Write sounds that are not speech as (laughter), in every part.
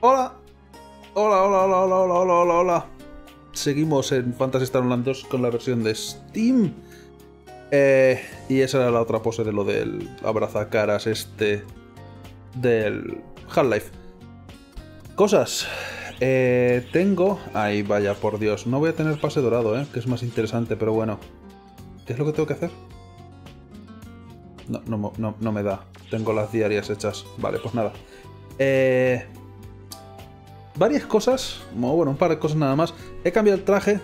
Hola. Hola, hola, hola, hola, hola, hola, hola, hola. Seguimos en Fantasy Star Online 2 con la versión de Steam. Eh, y esa era la otra pose de lo del abrazacaras este del Half-Life. Cosas. Eh, tengo... Ay, vaya, por Dios. No voy a tener pase dorado, ¿eh? Que es más interesante, pero bueno. ¿Qué es lo que tengo que hacer? No, no, no, no me da. Tengo las diarias hechas. Vale, pues nada. Eh, varias cosas. Bueno, un par de cosas nada más. He cambiado el traje.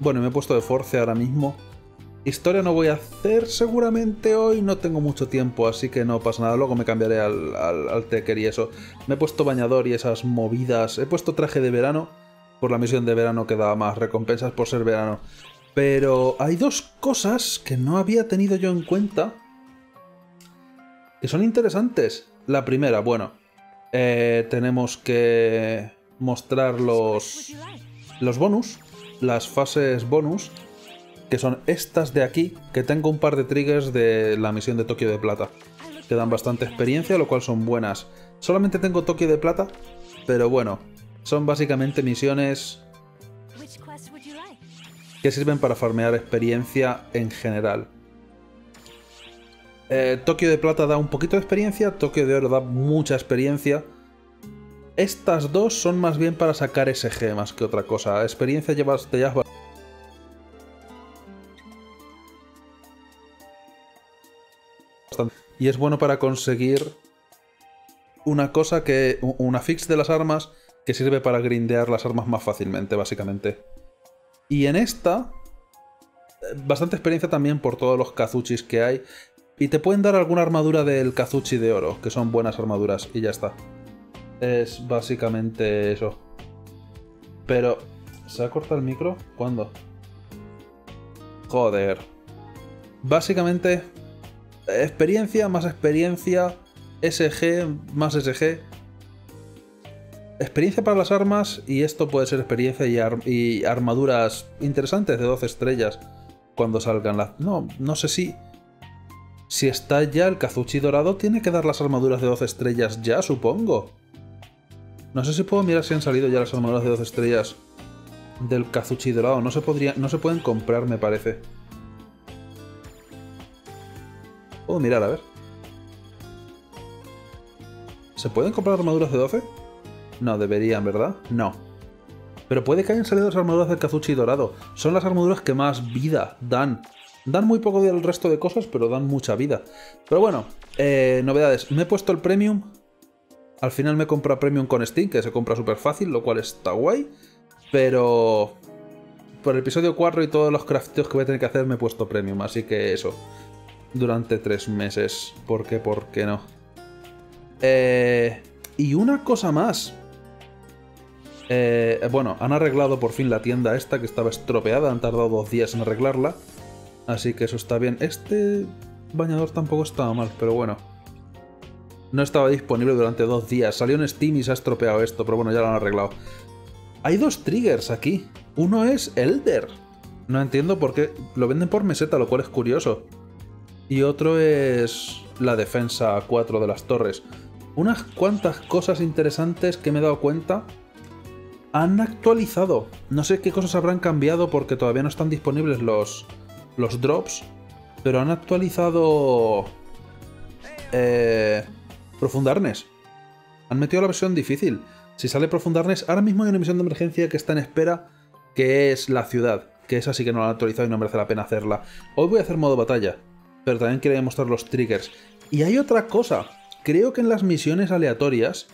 Bueno, me he puesto de Force ahora mismo. Historia no voy a hacer seguramente hoy, no tengo mucho tiempo, así que no pasa nada. Luego me cambiaré al, al, y eso. Me he puesto bañador y esas movidas. He puesto traje de verano, por la misión de verano que da más recompensas por ser verano. Pero hay dos cosas que no había tenido yo en cuenta que son interesantes. La primera, bueno, eh, tenemos que mostrar los, los bonus, las fases bonus, que son estas de aquí, que tengo un par de triggers de la misión de Tokio de Plata, que dan bastante experiencia, lo cual son buenas. Solamente tengo Tokio de Plata, pero bueno, son básicamente misiones que sirven para farmear experiencia en general. Eh, Tokio de Plata da un poquito de experiencia, Tokio de Oro da mucha experiencia. Estas dos son más bien para sacar SG más que otra cosa. Experiencia llevas, te bastante. Y es bueno para conseguir una cosa que. una fix de las armas que sirve para grindear las armas más fácilmente, básicamente. Y en esta. Bastante experiencia también por todos los kazuchis que hay. Y te pueden dar alguna armadura del Kazuchi de oro, que son buenas armaduras, y ya está. Es básicamente eso. Pero... ¿Se ha cortado el micro? ¿Cuándo? Joder. Básicamente... Experiencia más experiencia. SG más SG. Experiencia para las armas y esto puede ser experiencia y, ar y armaduras interesantes de 12 estrellas cuando salgan las... No, no sé si... Si está ya el Kazuchi dorado, tiene que dar las armaduras de 12 estrellas ya, supongo. No sé si puedo mirar si han salido ya las armaduras de 12 estrellas del Kazuchi dorado. No se, no se pueden comprar, me parece. Puedo mirar, a ver. ¿Se pueden comprar armaduras de 12? No, deberían, ¿verdad? No. Pero puede que hayan salido las armaduras del Kazuchi dorado. Son las armaduras que más vida dan Dan muy poco del resto de cosas, pero dan mucha vida. Pero bueno, eh, novedades. Me he puesto el Premium. Al final me compra Premium con Steam, que se compra súper fácil, lo cual está guay. Pero por el episodio 4 y todos los crafteos que voy a tener que hacer me he puesto Premium. Así que eso. Durante tres meses. ¿Por qué? ¿Por qué no? Eh, y una cosa más. Eh, bueno, han arreglado por fin la tienda esta que estaba estropeada. Han tardado dos días en arreglarla. Así que eso está bien. Este bañador tampoco estaba mal, pero bueno. No estaba disponible durante dos días. Salió en Steam y se ha estropeado esto, pero bueno, ya lo han arreglado. Hay dos triggers aquí. Uno es Elder. No entiendo por qué. Lo venden por meseta, lo cual es curioso. Y otro es la defensa 4 de las torres. Unas cuantas cosas interesantes que me he dado cuenta. Han actualizado. No sé qué cosas habrán cambiado porque todavía no están disponibles los, los drops, pero han actualizado eh, Profundarnes. Han metido la versión difícil. Si sale Profundarnes, ahora mismo hay una misión de emergencia que está en espera, que es la ciudad, que esa sí que no la han actualizado y no merece la pena hacerla. Hoy voy a hacer modo batalla, pero también quería mostrar los triggers. Y hay otra cosa, creo que en las misiones aleatorias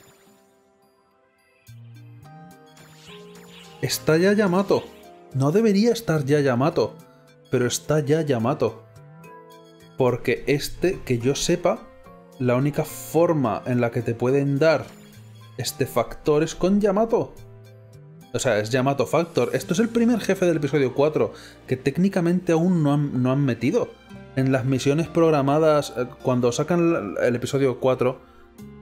está ya Yamato. No debería estar ya Yamato pero está ya Yamato. Porque este, que yo sepa, la única forma en la que te pueden dar este factor es con Yamato. O sea, es Yamato Factor. Esto es el primer jefe del episodio 4 que técnicamente aún no han, no han metido. En las misiones programadas, eh, cuando sacan el episodio 4,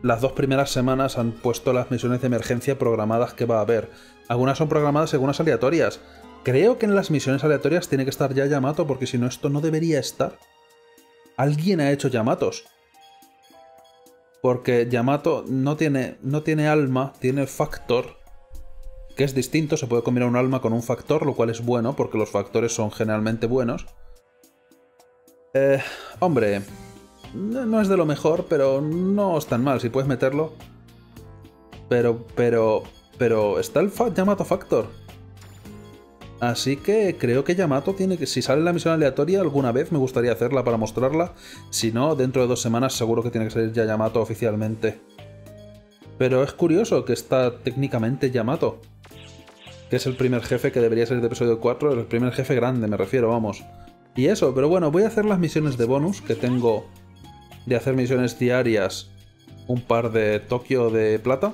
las dos primeras semanas han puesto las misiones de emergencia programadas que va a haber. Algunas son programadas y algunas aleatorias. Creo que en las misiones aleatorias tiene que estar ya Yamato, porque si no, esto no debería estar. Alguien ha hecho Yamatos. Porque Yamato no tiene, no tiene alma, tiene factor, que es distinto, se puede combinar un alma con un factor, lo cual es bueno, porque los factores son generalmente buenos. Eh, hombre, no es de lo mejor, pero no es tan mal, si puedes meterlo. Pero, pero, pero está el Yamato Factor. Así que creo que Yamato tiene que, si sale la misión aleatoria alguna vez me gustaría hacerla para mostrarla. Si no, dentro de dos semanas seguro que tiene que salir ya Yamato oficialmente. Pero es curioso que está técnicamente Yamato. Que es el primer jefe que debería ser de episodio 4, el primer jefe grande me refiero, vamos. Y eso, pero bueno, voy a hacer las misiones de bonus que tengo de hacer misiones diarias. Un par de Tokio de plata.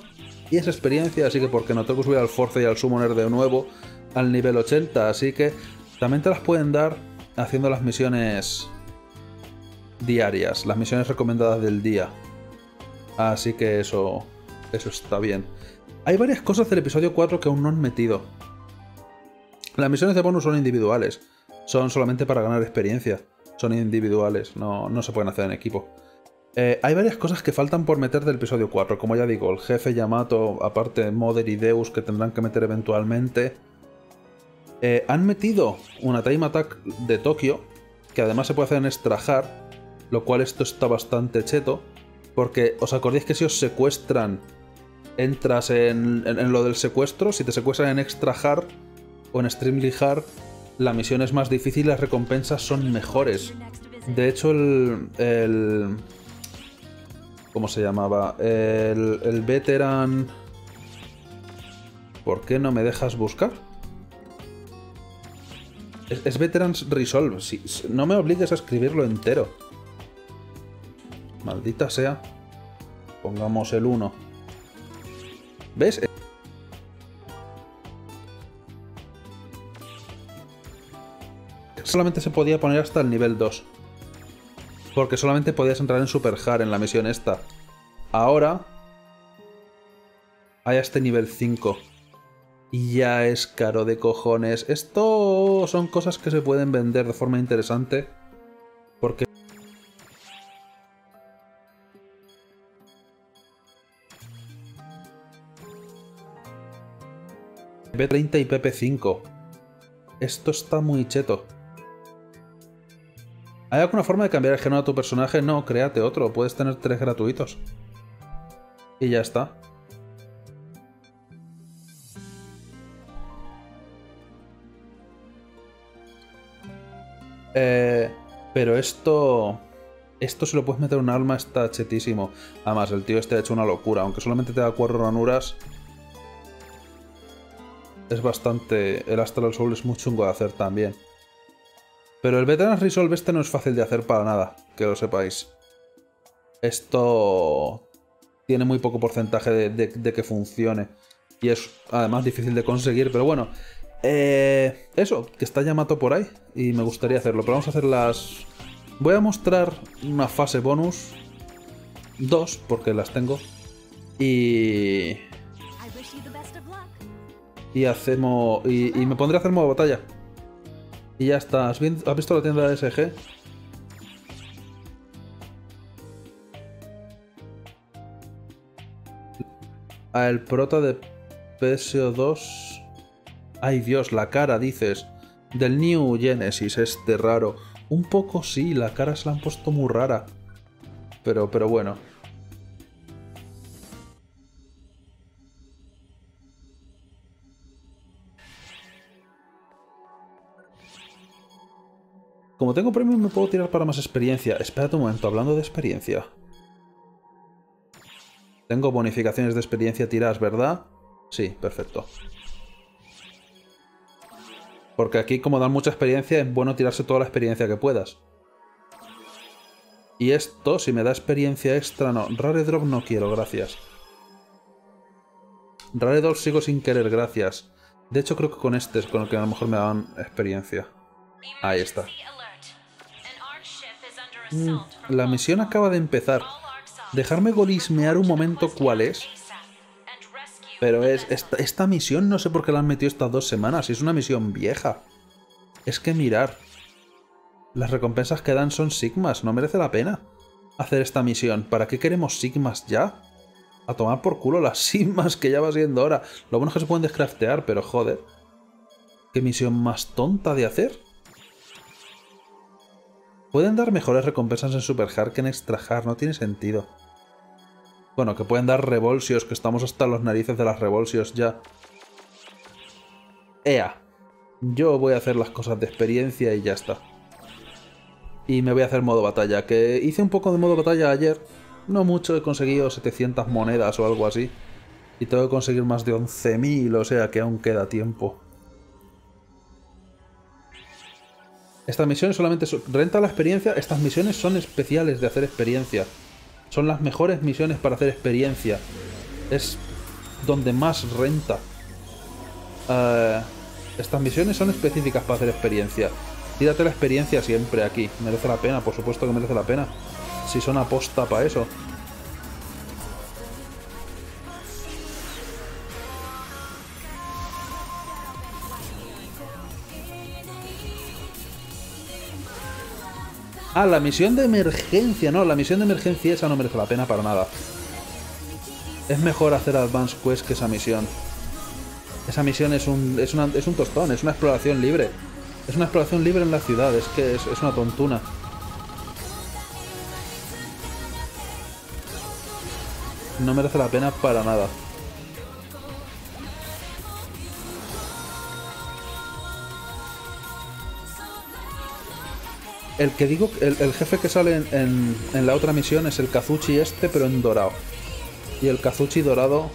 Y esa experiencia, así que porque no tengo que subir al Force y al Summoner de nuevo al nivel 80, así que también te las pueden dar haciendo las misiones diarias, las misiones recomendadas del día. Así que eso, eso está bien. Hay varias cosas del episodio 4 que aún no han metido. Las misiones de bonus son individuales, son solamente para ganar experiencia, son individuales, no, no se pueden hacer en equipo. Eh, hay varias cosas que faltan por meter del episodio 4, como ya digo, el jefe Yamato, aparte Mother y Deus que tendrán que meter eventualmente. Eh, han metido una Time Attack de Tokio, que además se puede hacer en Extrajar, lo cual esto está bastante cheto, porque os acordáis que si os secuestran, entras en, lo del secuestro, si te secuestran en Extrajar o en Extremely Hard, la misión es más difícil y las recompensas son mejores. De hecho, el, el ¿Cómo se llamaba? El, el veteran... ¿Por qué no me dejas buscar? Es, Veterans Resolve. no me obligues a escribirlo entero. Maldita sea. Pongamos el 1. ¿Ves? Solamente se podía poner hasta el nivel 2. Porque solamente podías entrar en Super Hard en la misión esta. Ahora... Hay este nivel 5 y ya es caro de cojones. Esto son cosas que se pueden vender de forma interesante. Porque... PP30 y PP5. Esto está muy cheto. ¿Hay alguna forma de cambiar el género de tu personaje? No, créate otro. Puedes tener tres gratuitos. Y ya está. Eh, pero esto... Esto se lo puedes meter un alma, está chetísimo. Además, el tío este ha hecho una locura. Aunque solamente te da cuatro ranuras... Es bastante... El Astral Soul es muy chungo de hacer también. Pero el Veteran Resolve este no es fácil de hacer para nada, que lo sepáis. Esto tiene muy poco porcentaje de que funcione. Y es además difícil de conseguir, pero bueno, eh, eso, que está Yamato por ahí y me gustaría hacerlo, pero vamos a hacer las... Voy a mostrar una fase bonus, dos, porque las tengo, y... Y hacemos... Y, me pondré a hacer modo batalla. Y ya está. ¿Has, visto la tienda de SG? A el prota de PSO2 Ay Dios, la cara, dices. Del New Genesis, este raro. Un poco sí, la cara se la han puesto muy rara. Pero, pero bueno. Como tengo premio me puedo tirar para más experiencia. Espérate un momento, hablando de experiencia. Tengo bonificaciones de experiencia tiradas, ¿verdad? Sí, perfecto. Porque aquí, como dan mucha experiencia, es bueno tirarse toda la experiencia que puedas. Y esto, si me da experiencia extra, no. Rare Drop no quiero, gracias. Rare Drop sigo sin querer, gracias. De hecho, creo que con este es con el que a lo mejor me dan experiencia. Ahí está. Mm, la misión acaba de empezar. Dejarme golismear un momento cuál es. Pero es esta, misión no sé por qué la han metido estas dos semanas. Es una misión vieja. Es que mirar. Las recompensas que dan son sigmas. No merece la pena. hacer esta misión? ¿Para qué queremos sigmas ya? A tomar por culo las (laughs) sigmas que ya va siendo hora. Lo bueno es que se pueden descraftear, pero joder. ¿Qué misión más tonta de hacer? Pueden dar mejores recompensas en Super Hard que en Extra Hard, no tiene sentido. Bueno, que pueden dar revolsios, que estamos hasta los narices de las revolsios ya. Ea. Yo voy a hacer las cosas de experiencia y ya está. Y me voy a hacer modo batalla, que hice un poco de modo batalla ayer. No mucho, he conseguido 700 monedas o algo así. Y tengo que conseguir más de 11.000, o sea que aún queda tiempo. Estas misiones solamente renta la experiencia. Estas misiones son especiales de hacer experiencia. Son las mejores misiones para hacer experiencia. Es donde más renta. Eh, estas misiones son específicas para hacer experiencia. Tírate la experiencia siempre aquí. Merece la pena, por supuesto que merece la pena. Si son aposta para eso. Ah, la misión de emergencia. No, la misión de emergencia esa no merece la pena para nada. Es mejor hacer Advance Quest que esa misión. Esa misión es un, es, es un tostón, es una exploración libre. Es una exploración libre en la ciudad, es que es, es una tontuna. No merece la pena para nada. El que digo, el, jefe que sale en, la otra misión es el Kazuchi este, pero en dorado. Y el Kazuchi dorado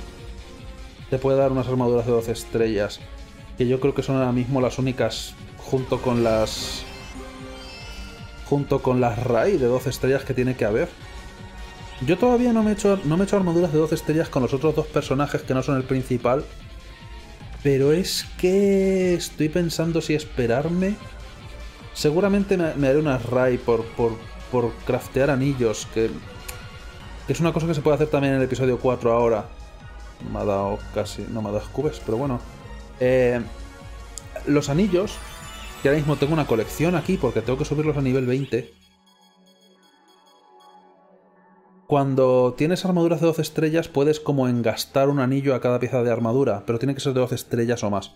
te puede dar unas armaduras de 12 estrellas. Que yo creo que son ahora mismo las únicas, junto con las... Junto con las Rai de 12 estrellas que tiene que haber. Yo todavía no me, he hecho, no me he hecho armaduras de 12 estrellas con los otros dos personajes que no son el principal. Pero es que estoy pensando si esperarme Seguramente me, haré una RAI por, por, por, craftear anillos, que, que, es una cosa que se puede hacer también en el episodio 4 ahora. Me ha dado casi, no me ha dado cubes, pero bueno. Eh, los anillos, que ahora mismo tengo una colección aquí porque tengo que subirlos a nivel 20. Cuando tienes armaduras de 12 estrellas puedes como engastar un anillo a cada pieza de armadura, pero tiene que ser de 12 estrellas o más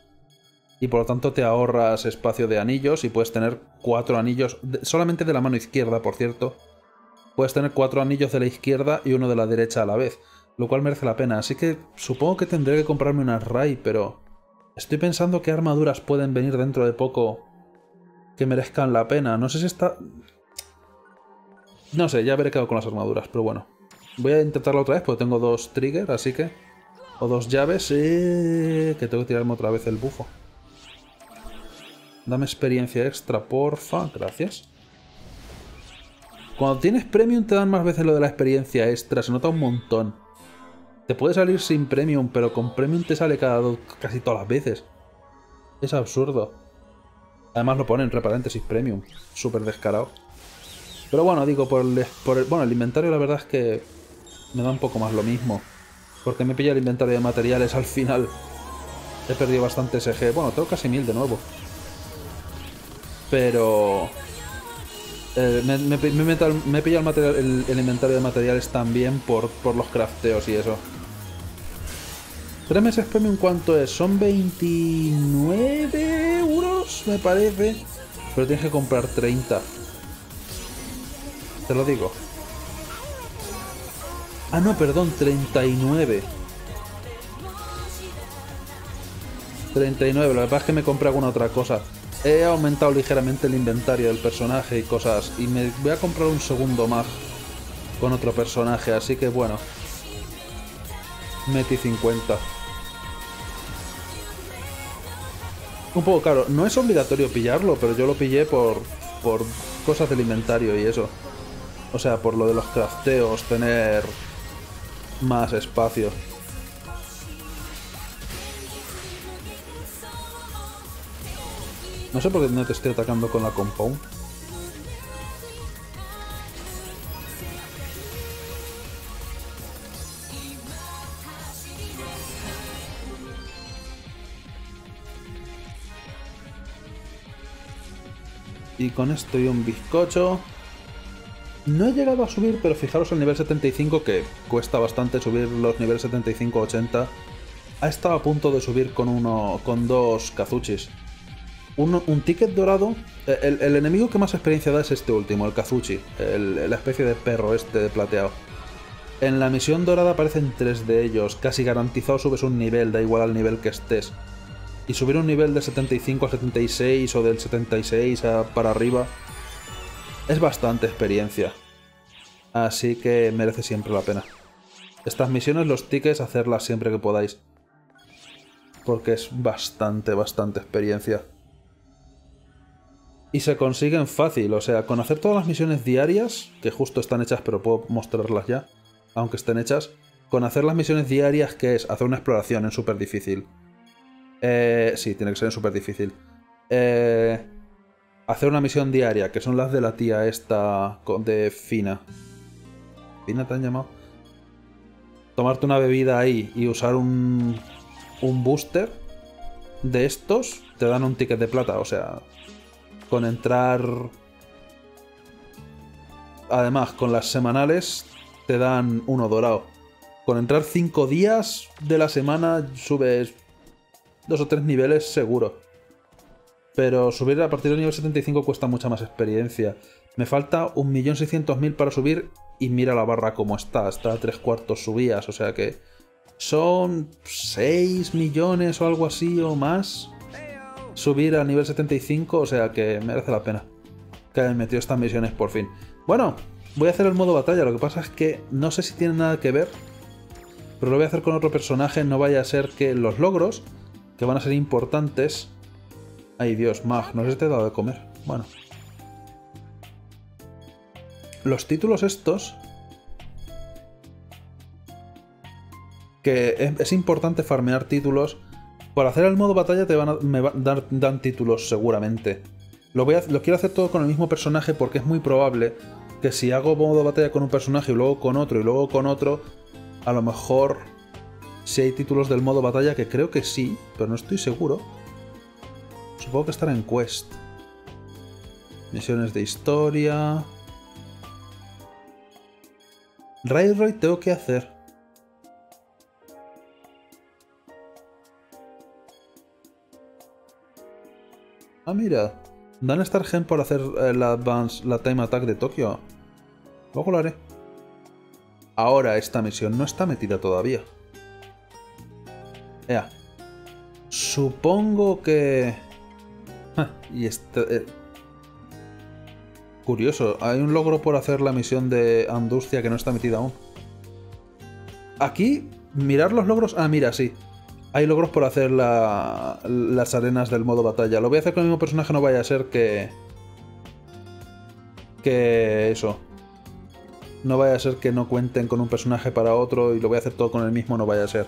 y por lo tanto te ahorras espacio de anillos y puedes tener cuatro anillos, solamente de la mano izquierda, por cierto. Puedes tener cuatro anillos de la izquierda y uno de la derecha a la vez, lo cual merece la pena. Así que supongo que tendré que comprarme una Rai, pero estoy pensando qué armaduras pueden venir dentro de poco que merezcan la pena. No sé si está... No sé, ya veré qué hago con las armaduras, pero bueno. Voy a intentarlo otra vez porque tengo dos triggers, así que... O dos llaves y... Que tengo que tirarme otra vez el bufo. Dame experiencia extra, porfa. Gracias. Cuando tienes premium te dan más veces lo de la experiencia extra. Se nota un montón. Te puede salir sin premium, pero con premium te sale cada casi todas las veces. Es absurdo. Además lo ponen entre paréntesis premium. Súper descarado. Pero bueno, digo, por el, por el, bueno, el inventario la verdad es que me da un poco más lo mismo. Porque me pilla el inventario de materiales al final. He perdido bastante SG. Bueno, tengo casi mil de nuevo. Pero... Eh, me, he pillado el, inventario de materiales también por, por los crafteos y eso. Tres meses premium, ¿cuánto es? Son 29 euros, me parece. Pero tienes que comprar 30. Te lo digo. Ah, no, perdón, 39. 39, lo que pasa es que me compré alguna otra cosa. He aumentado ligeramente el inventario del personaje y cosas. Y me voy a comprar un segundo más con otro personaje. Así que bueno. Metí 50. Un poco caro. No es obligatorio pillarlo, pero yo lo pillé por, por cosas del inventario y eso. O sea, por lo de los crafteos, tener más espacio. No sé por qué no te estoy atacando con la compound. Y con esto y un bizcocho No he llegado a subir, pero fijaros el nivel 75 que cuesta bastante subir los niveles 75-80. Ha estado a punto de subir con uno, con dos Kazuchis. Un ticket dorado. El, enemigo que más experiencia da es este último, el Kazuchi, la especie de perro este de plateado. En la misión dorada aparecen tres de ellos, casi garantizado subes un nivel, da igual al nivel que estés. Y subir un nivel de 75 a 76 o del 76 a para arriba es bastante experiencia. Así que merece siempre la pena. Estas misiones, los tickets, hacerlas siempre que podáis. Porque es bastante, bastante experiencia. Y se consiguen fácil, o sea, con hacer todas las misiones diarias, que justo están hechas pero puedo mostrarlas ya, aunque estén hechas, con hacer las misiones diarias, que es hacer una exploración en súper difícil. Eh, sí, tiene que ser en súper difícil. Eh, hacer una misión diaria, que son las de la tía esta de Fina. ¿Fina te han llamado? Tomarte una bebida ahí y usar un, un booster de estos, te dan un ticket de plata. O sea, con entrar... Además, con las semanales te dan uno dorado. Con entrar 5 días de la semana subes dos o tres niveles seguro. Pero subir a partir del nivel 75 cuesta mucha más experiencia. Me falta 1.600.000 para subir y mira la barra como está. Está a tres cuartos subías, o sea que son 6 millones o algo así o más. Subir a nivel 75, o sea que merece la pena. Que hayan metido estas misiones por fin. Bueno, Voy a hacer el modo batalla, lo que pasa es que no sé si tiene nada que ver, pero lo voy a hacer con otro personaje, no vaya a ser que los logros, que van a ser importantes... Ay Dios, Mag, no sé te he dado de comer. Bueno. Los títulos estos... Que es, importante farmear títulos. Para hacer el modo batalla te van a, me dar, dan títulos seguramente. Lo, lo quiero hacer todo con el mismo personaje porque es muy probable que si hago modo batalla con un personaje y luego con otro y luego con otro, a lo mejor si hay títulos del modo batalla que creo que sí, pero no estoy seguro. Supongo que estará en Quest. Misiones de historia. Railroad tengo que hacer. Ah, mira. Dan Star Gen por hacer eh, la Advance, la Time Attack de Tokio. Luego lo haré. Ahora esta misión no está metida todavía. Ya. Supongo que... y este... Eh, curioso, hay un logro por hacer la misión de Andustia que no está metida aún. Aquí, mirar los logros... Ah, mira, sí. Hay logros por hacer las arenas del modo batalla. Lo voy a hacer con el mismo personaje, no vaya a ser que... Que eso no vaya a ser que no cuenten con un personaje para otro y lo voy a hacer todo con el mismo, no vaya a ser.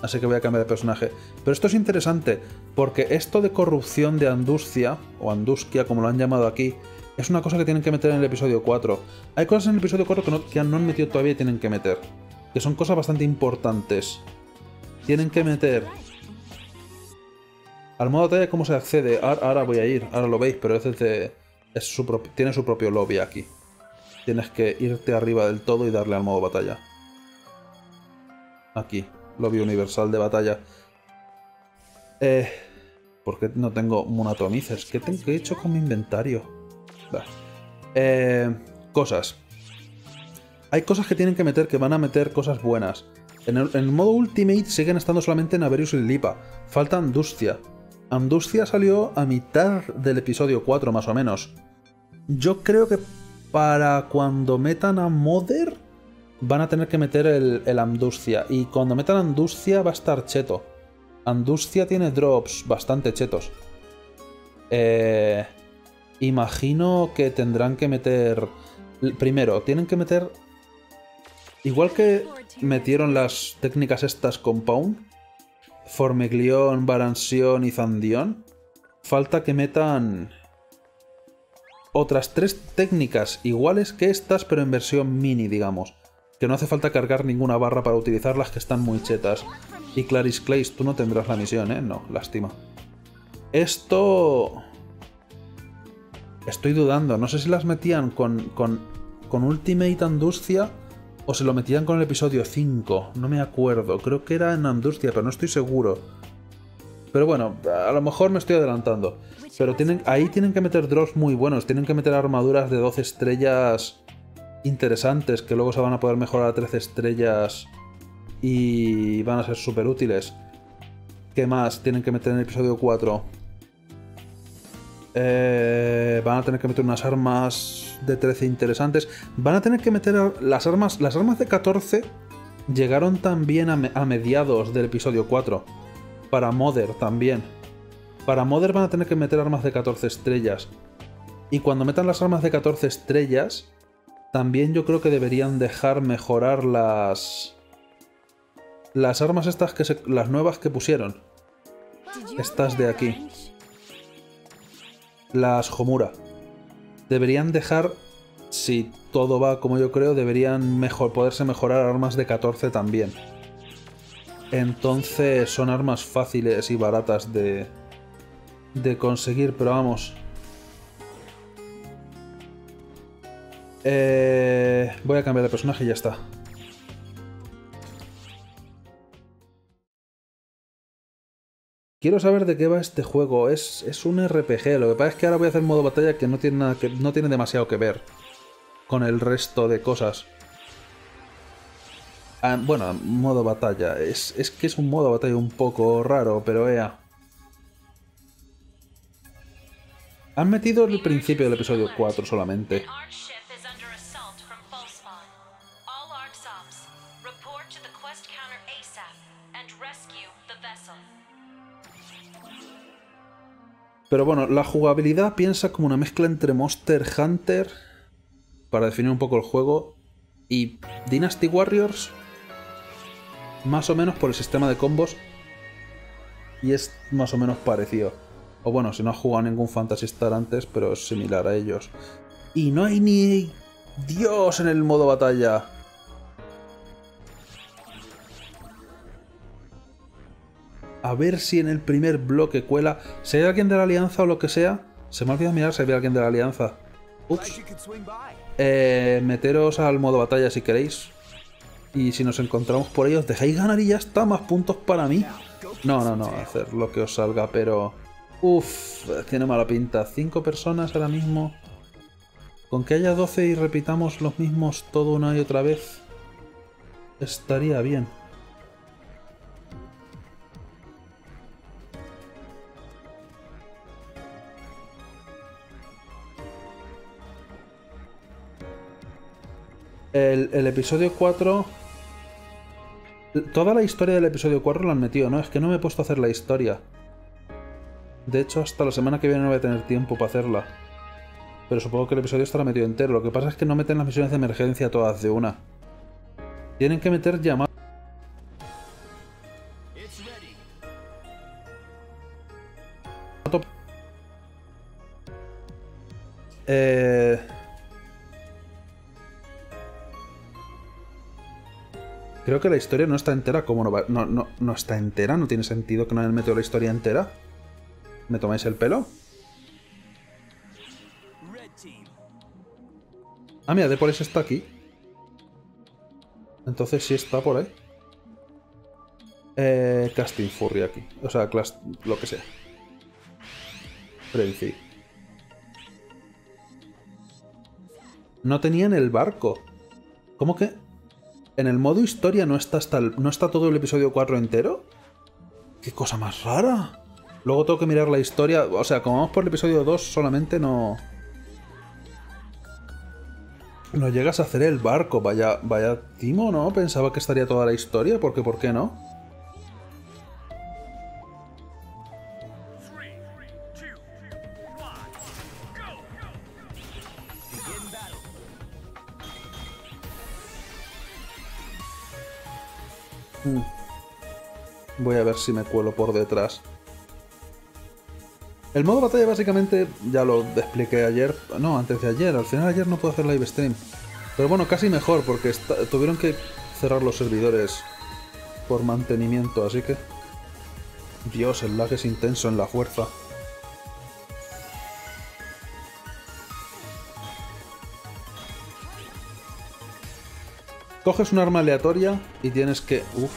Así que voy a cambiar de personaje. Pero esto es interesante, porque esto de corrupción de Andustia, o Anduskia como lo han llamado aquí, es una cosa que tienen que meter en el episodio 4. Hay cosas en el episodio 4 que no, que no han metido todavía y tienen que meter. Que son cosas bastante importantes. Tienen que meter... Al modo de cómo se accede. Ahora, voy a ir, ahora lo veis, pero es, es su tiene su propio lobby aquí. Tienes que irte arriba del todo y darle al modo batalla. Aquí, lobby universal de batalla. Eh, ¿Por qué no tengo monatomices? ¿Qué, he hecho con mi inventario? Eh, cosas. Hay cosas que tienen que meter que van a meter cosas buenas. En el, modo Ultimate siguen estando solamente Naverius y Lipa. Falta Andustia. Andustia salió a mitad del episodio 4 más o menos. Yo creo que para cuando metan a Mother van a tener que meter el, el Andustia. Y cuando metan Andustia va a estar cheto. Andustia tiene drops bastante chetos. Eh, imagino que tendrán que meter... Primero, tienen que meter... Igual que metieron las técnicas estas Compound, Formiglión, Baransión y Zandión, falta que metan otras tres técnicas iguales que estas, pero en versión mini, digamos. Que no hace falta cargar ninguna barra para utilizarlas, que están muy chetas. Y Clarice Clays, tú no tendrás la misión, ¿eh? No, lástima. Esto... Estoy dudando, no sé si las metían con, con, con Ultimate Andustia o se lo metían con el episodio 5. No me acuerdo. Creo que era en Andustia, pero no estoy seguro. Pero bueno, a lo mejor me estoy adelantando. Pero tienen, ahí tienen que meter drops muy buenos. Tienen que meter armaduras de 12 estrellas interesantes que luego se van a poder mejorar a 13 estrellas y van a ser súper útiles. ¿Qué más tienen que meter en el episodio 4? Eh, van a tener que meter unas armas de 13 interesantes. Van a tener que meter las armas. Las armas de 14 llegaron también a, mediados del episodio 4. Para Mother también. Para Mother van a tener que meter armas de 14 estrellas. Y cuando metan las armas de 14 estrellas, también yo creo que deberían dejar mejorar las... Las armas estas que se... Las nuevas que pusieron. Estas de aquí. Las Homura. Deberían dejar... Si todo va como yo creo, deberían mejor, poderse mejorar armas de 14 también. Entonces son armas fáciles y baratas de, de conseguir, pero vamos, Eh, voy a cambiar de personaje y ya está. Quiero saber de qué va este juego. Es, es, un RPG. Lo que pasa es que ahora voy a hacer modo batalla que no tiene nada que no tiene demasiado que ver con el resto de cosas. Ah, bueno, modo batalla. Es, es que es un modo batalla un poco raro, pero ea. Han metido el principio del episodio 4 solamente. Pero bueno, la jugabilidad piensa como una mezcla entre Monster Hunter, para definir un poco el juego, y Dynasty Warriors, más o menos por el sistema de combos, y es más o menos parecido. O bueno, si no has jugado ningún Fantasy Star antes, pero es similar a ellos. Y no hay ni Dios en el modo batalla. A ver si en el primer bloque cuela. Si hay alguien de la alianza o lo que sea. Se me ha olvidado mirar si había alguien de la alianza. Ups. Eh, meteros al modo batalla si queréis. Y si nos encontramos por ellos, dejáis ganar y ya está. Más puntos para mí. No, no, no. Hacer lo que os salga, pero... Uf, tiene mala pinta. Cinco personas ahora mismo. Con que haya 12 y repitamos los mismos todo una y otra vez. Estaría bien. El, episodio 4... Toda la historia del episodio 4 lo han metido, ¿no? Es que no me he puesto a hacer la historia. De hecho, hasta la semana que viene no voy a tener tiempo para hacerla. Pero supongo que el episodio estará metido entero. Lo que pasa es que no meten las misiones de emergencia todas de una. Tienen que meter llamadas. Eh... Creo que la historia no está entera. ¿Cómo no va? No, no, no está entera. No tiene sentido que no hayan metido la historia entera. ¿Me tomáis el pelo? Ah, mira, Depolis está aquí. Entonces sí está por ahí. Eh, Casting Furry aquí. O sea, lo que sea. Frenzy. No tenían el barco. ¿Cómo que? ¿En el modo historia no está, hasta no está todo el episodio 4 entero? ¡Qué cosa más rara! Luego tengo que mirar la historia. O sea, como vamos por el episodio 2, solamente no... No llegas a hacer el barco. Vaya, vaya timo, ¿no? Pensaba que estaría toda la historia, porque ¿por qué no? Hmm. Voy a ver si me cuelo por detrás. El modo batalla básicamente ya lo expliqué ayer, no, antes de ayer, al final ayer no puedo hacer live stream. Pero bueno, casi mejor porque tuvieron que cerrar los servidores por mantenimiento, así que... Dios, el lag es intenso en la fuerza. Coges un arma aleatoria y tienes que... Uf.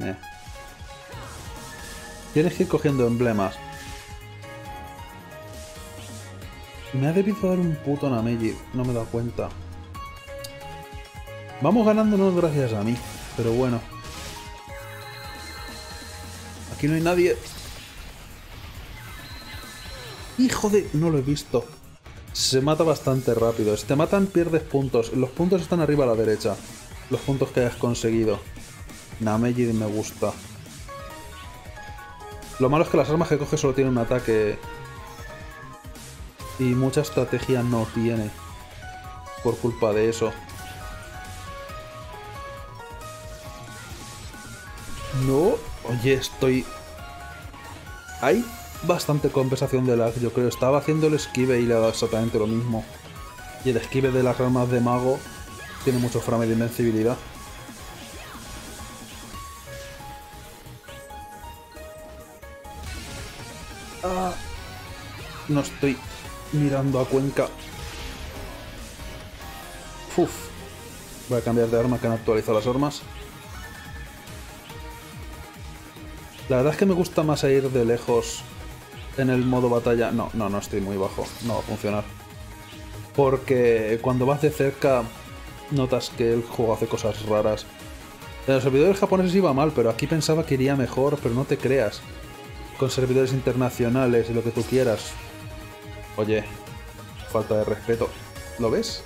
Eh. Tienes que ir cogiendo emblemas. Me ha debido dar un puto Nameji, no me he dado cuenta. Vamos ganándonos gracias a mí, pero bueno. Aquí no hay nadie. Hijo de... No lo he visto. Se mata bastante rápido. Si te matan pierdes puntos. Los puntos están arriba a la derecha. Los puntos que hayas conseguido. Nameji me gusta. Lo malo es que las armas que coge solo tienen un ataque. Y mucha estrategia no tiene. Por culpa de eso. No. Oye, estoy... Hay bastante compensación de lag, yo creo. Estaba haciendo el esquive y le ha dado exactamente lo mismo. Y el esquive de las armas de mago tiene mucho frame de invencibilidad. Ah, no estoy mirando a Cuenca. Uf. Voy a cambiar de arma que han actualizado las armas. La verdad es que me gusta más ir de lejos en el modo batalla... No, no, no estoy muy bajo. No va a funcionar. Porque cuando vas de cerca notas que el juego hace cosas raras. En los servidores japoneses iba mal, pero aquí pensaba que iría mejor, pero no te creas. Con servidores internacionales y lo que tú quieras. Oye, falta de respeto. ¿Lo ves?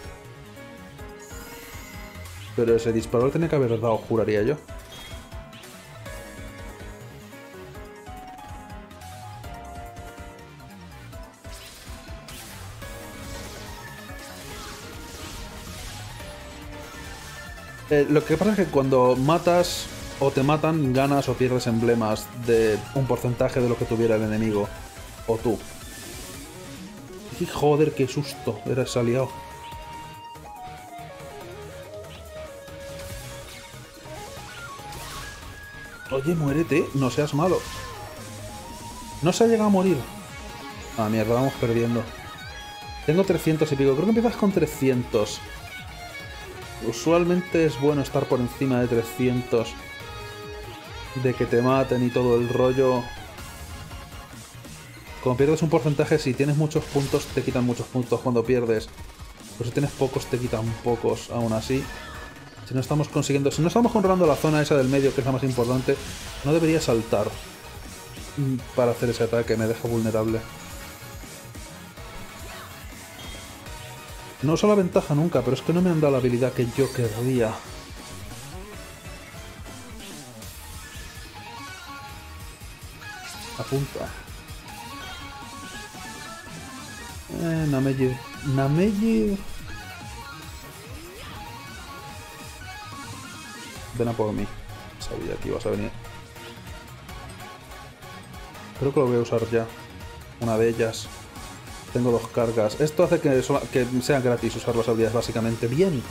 Pero ese disparo tenía que haber dado, juraría yo. Eh, lo que pasa es que cuando matas o te matan, ganas o pierdes emblemas de un porcentaje de lo que tuviera el enemigo. O tú. Y joder, qué susto. Eres aliado. Oye, muérete. No seas malo. No se ha llegado a morir. Ah, mierda, vamos perdiendo. Tengo 300 y pico. Creo que empiezas con 300. Usualmente es bueno estar por encima de 300. De que te maten y todo el rollo. Cuando pierdes un porcentaje, si tienes muchos puntos, te quitan muchos puntos cuando pierdes. Pero si tienes pocos, te quitan pocos aún así. Si no estamos consiguiendo... Si no estamos controlando la zona esa del medio, que es la más importante, no debería saltar para hacer ese ataque. Me deja vulnerable. No uso la ventaja nunca, pero es que no me han dado la habilidad que yo querría. Apunta. Eh, Nameji. Nameji... Ven a por mí. Sabía que ibas a venir. Creo que lo voy a usar ya. Una de ellas. Tengo dos cargas. Esto hace que, sea gratis usar las habilidades básicamente. ¡Bien!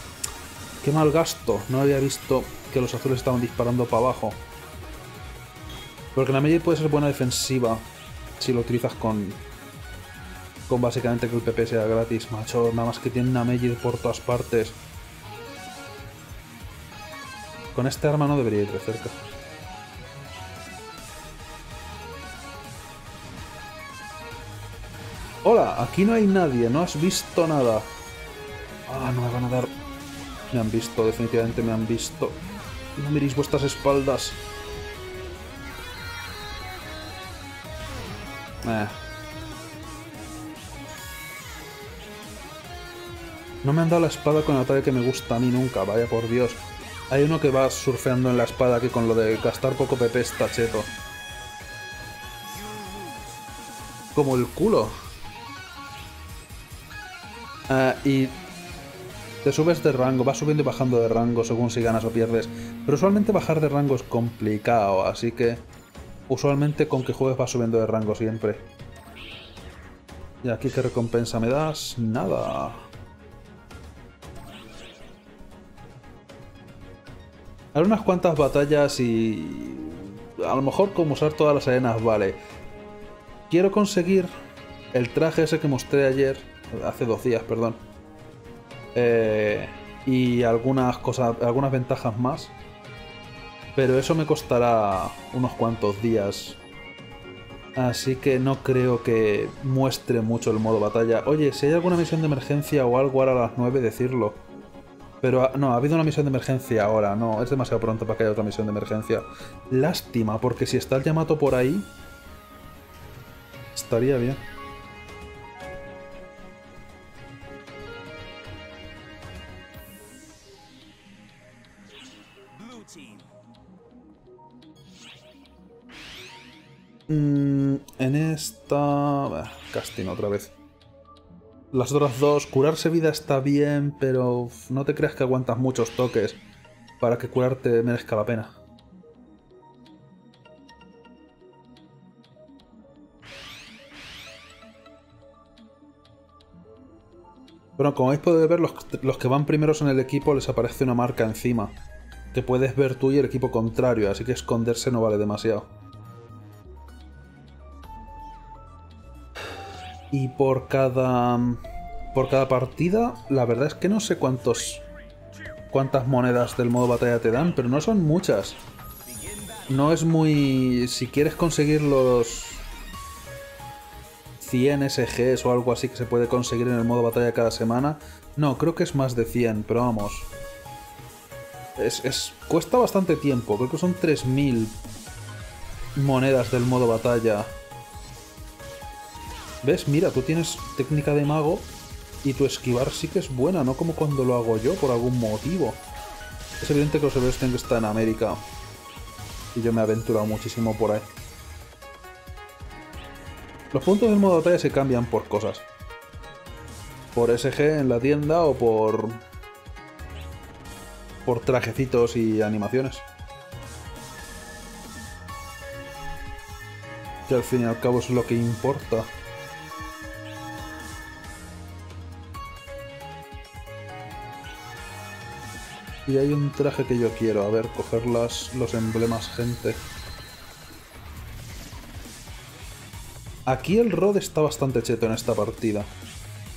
¡Qué mal gasto! No había visto que los azules estaban disparando para abajo. Porque la melee puede ser buena defensiva si lo utilizas con... Con básicamente que el PP sea gratis, macho. Nada más que tiene una por todas partes. Con este arma no debería ir de cerca. Hola, aquí no hay nadie, no has visto nada. Ah, no me van a dar... Me han visto, definitivamente me han visto. No miréis vuestras espaldas. Eh. No me han dado la espada con el ataque que me gusta a mí nunca, vaya por Dios. Hay uno que va surfeando en la espada que con lo de gastar poco PP está cheto. Como el culo. Ah, y te subes de rango, vas subiendo y bajando de rango según si ganas o pierdes. Pero usualmente bajar de rango es complicado, así que usualmente con que juegues vas subiendo de rango siempre. Y aquí qué recompensa me das? Nada. Hay unas cuantas batallas y... A lo mejor como usar todas las arenas vale. Quiero conseguir el traje ese que mostré ayer, hace dos días, perdón, eh, y algunas cosas, algunas ventajas más. Pero eso me costará unos cuantos días. Así que no creo que muestre mucho el modo batalla. Oye, si hay alguna misión de emergencia o algo ahora a las 9, decirlo. Pero ah, no, ha habido una misión de emergencia ahora, no, es demasiado pronto para que haya otra misión de emergencia. Lástima, porque si está el Yamato por ahí, estaría bien. Mm, en esta... casting otra vez. Las otras dos, curarse vida está bien, pero no te creas que aguantas muchos toques para que curarte merezca la pena. Bueno, como habéis podido ver, los, los, que van primeros en el equipo les aparece una marca encima. Que puedes ver tú y el equipo contrario, así que esconderse no vale demasiado. Y por cada. Por cada partida, la verdad es que no sé cuántos. cuántas monedas del modo batalla te dan, pero no son muchas. No es muy. Si quieres conseguir los. 100 SGs o algo así que se puede conseguir en el modo batalla cada semana. No, creo que es más de 100, pero vamos. Es, es, cuesta bastante tiempo, creo que son 3000 monedas del modo batalla ¿Ves? Mira, tú tienes técnica de mago y tu esquivar sí que es buena, no como cuando lo hago yo por algún motivo. Es evidente que los que estar en América. Y yo me he aventurado muchísimo por ahí. Los puntos del modo batalla se cambian por cosas. Por SG en la tienda o por... Por trajecitos y animaciones. Que al fin y al cabo es lo que importa. Y hay un traje que yo quiero. A ver, coger las, los emblemas, gente. Aquí el Rod está bastante cheto en esta partida.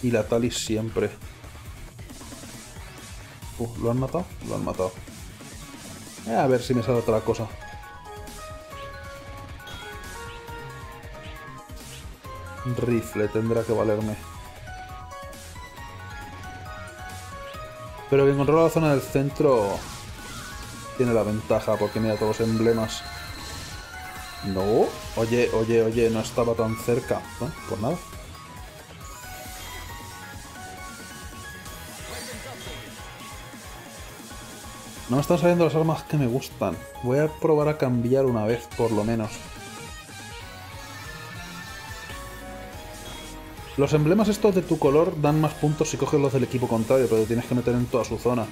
Y la Talis siempre. Uh, ¿Lo han matado? Lo han matado. Eh, a ver si me sale otra cosa. Rifle tendrá que valerme. Pero quien controla la zona del centro tiene la ventaja porque mira todos los emblemas. No, oye, oye, oye, no estaba tan cerca. Bueno, pues nada. No me están saliendo las armas que me gustan. Voy a probar a cambiar una vez, por lo menos. Los emblemas estos de tu color dan más puntos si coges los del equipo contrario, pero tienes que meter en toda su zona.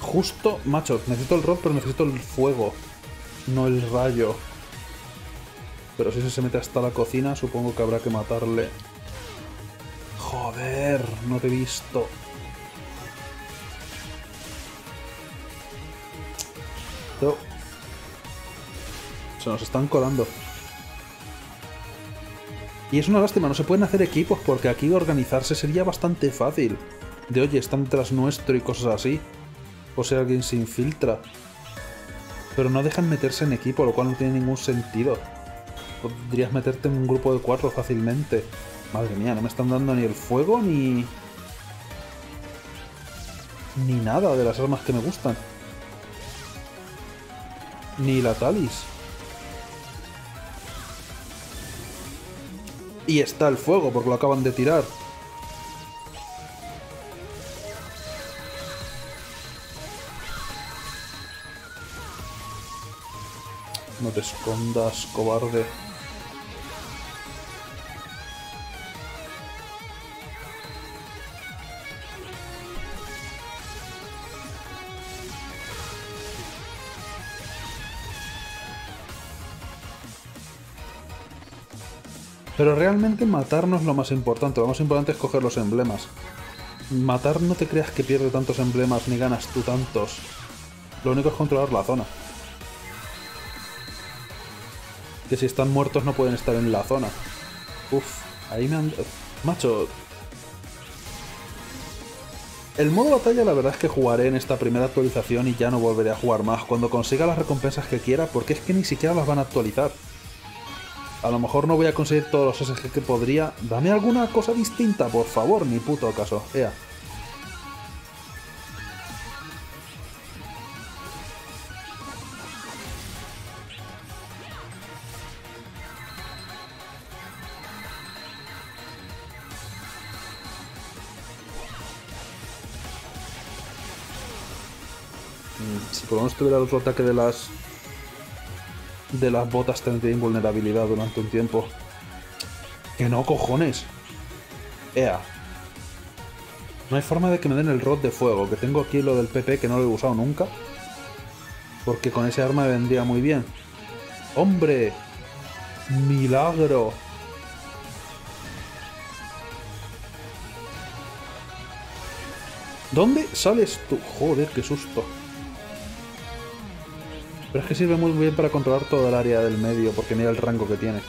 Justo, macho, necesito el rock, pero necesito el fuego, no el rayo. Pero si se mete hasta la cocina, supongo que habrá que matarle. Joder, no te he visto. Se nos están colando. Y es una lástima, no se pueden hacer equipos porque aquí organizarse sería bastante fácil. De oye, están tras nuestro y cosas así. O sea, alguien se infiltra. Pero no dejan meterse en equipo, lo cual no tiene ningún sentido. Podrías meterte en un grupo de cuatro fácilmente. Madre mía, no me están dando ni el fuego ni... Ni nada de las armas que me gustan. Ni la Talis. Y está el fuego, porque lo acaban de tirar. No te escondas, cobarde. Pero realmente matar no es lo más importante, lo más importante es coger los emblemas. Matar no te creas que pierde tantos emblemas ni ganas tú tantos. Lo único es controlar la zona. Que si están muertos no pueden estar en la zona. Uf, Ahí me han... Macho... El modo batalla la verdad es que jugaré en esta primera actualización y ya no volveré a jugar más cuando consiga las recompensas que quiera porque es que ni siquiera las van a actualizar. A lo mejor no voy a conseguir todos los SG que podría. Dame alguna cosa distinta, por favor, ni puto caso. Ea. Mm, si por lo menos tuviera otro ataque de las de las botas tendría invulnerabilidad durante un tiempo. Que no, cojones. Ea. No hay forma de que me den el rod de fuego, que tengo aquí lo del PP que no lo he usado nunca. Porque con ese arma vendría muy bien. ¡Hombre! ¡Milagro! ¿Dónde sales tú? Joder, qué susto. Pero es que sirve muy bien para controlar todo el área del medio, porque mira el rango que tiene.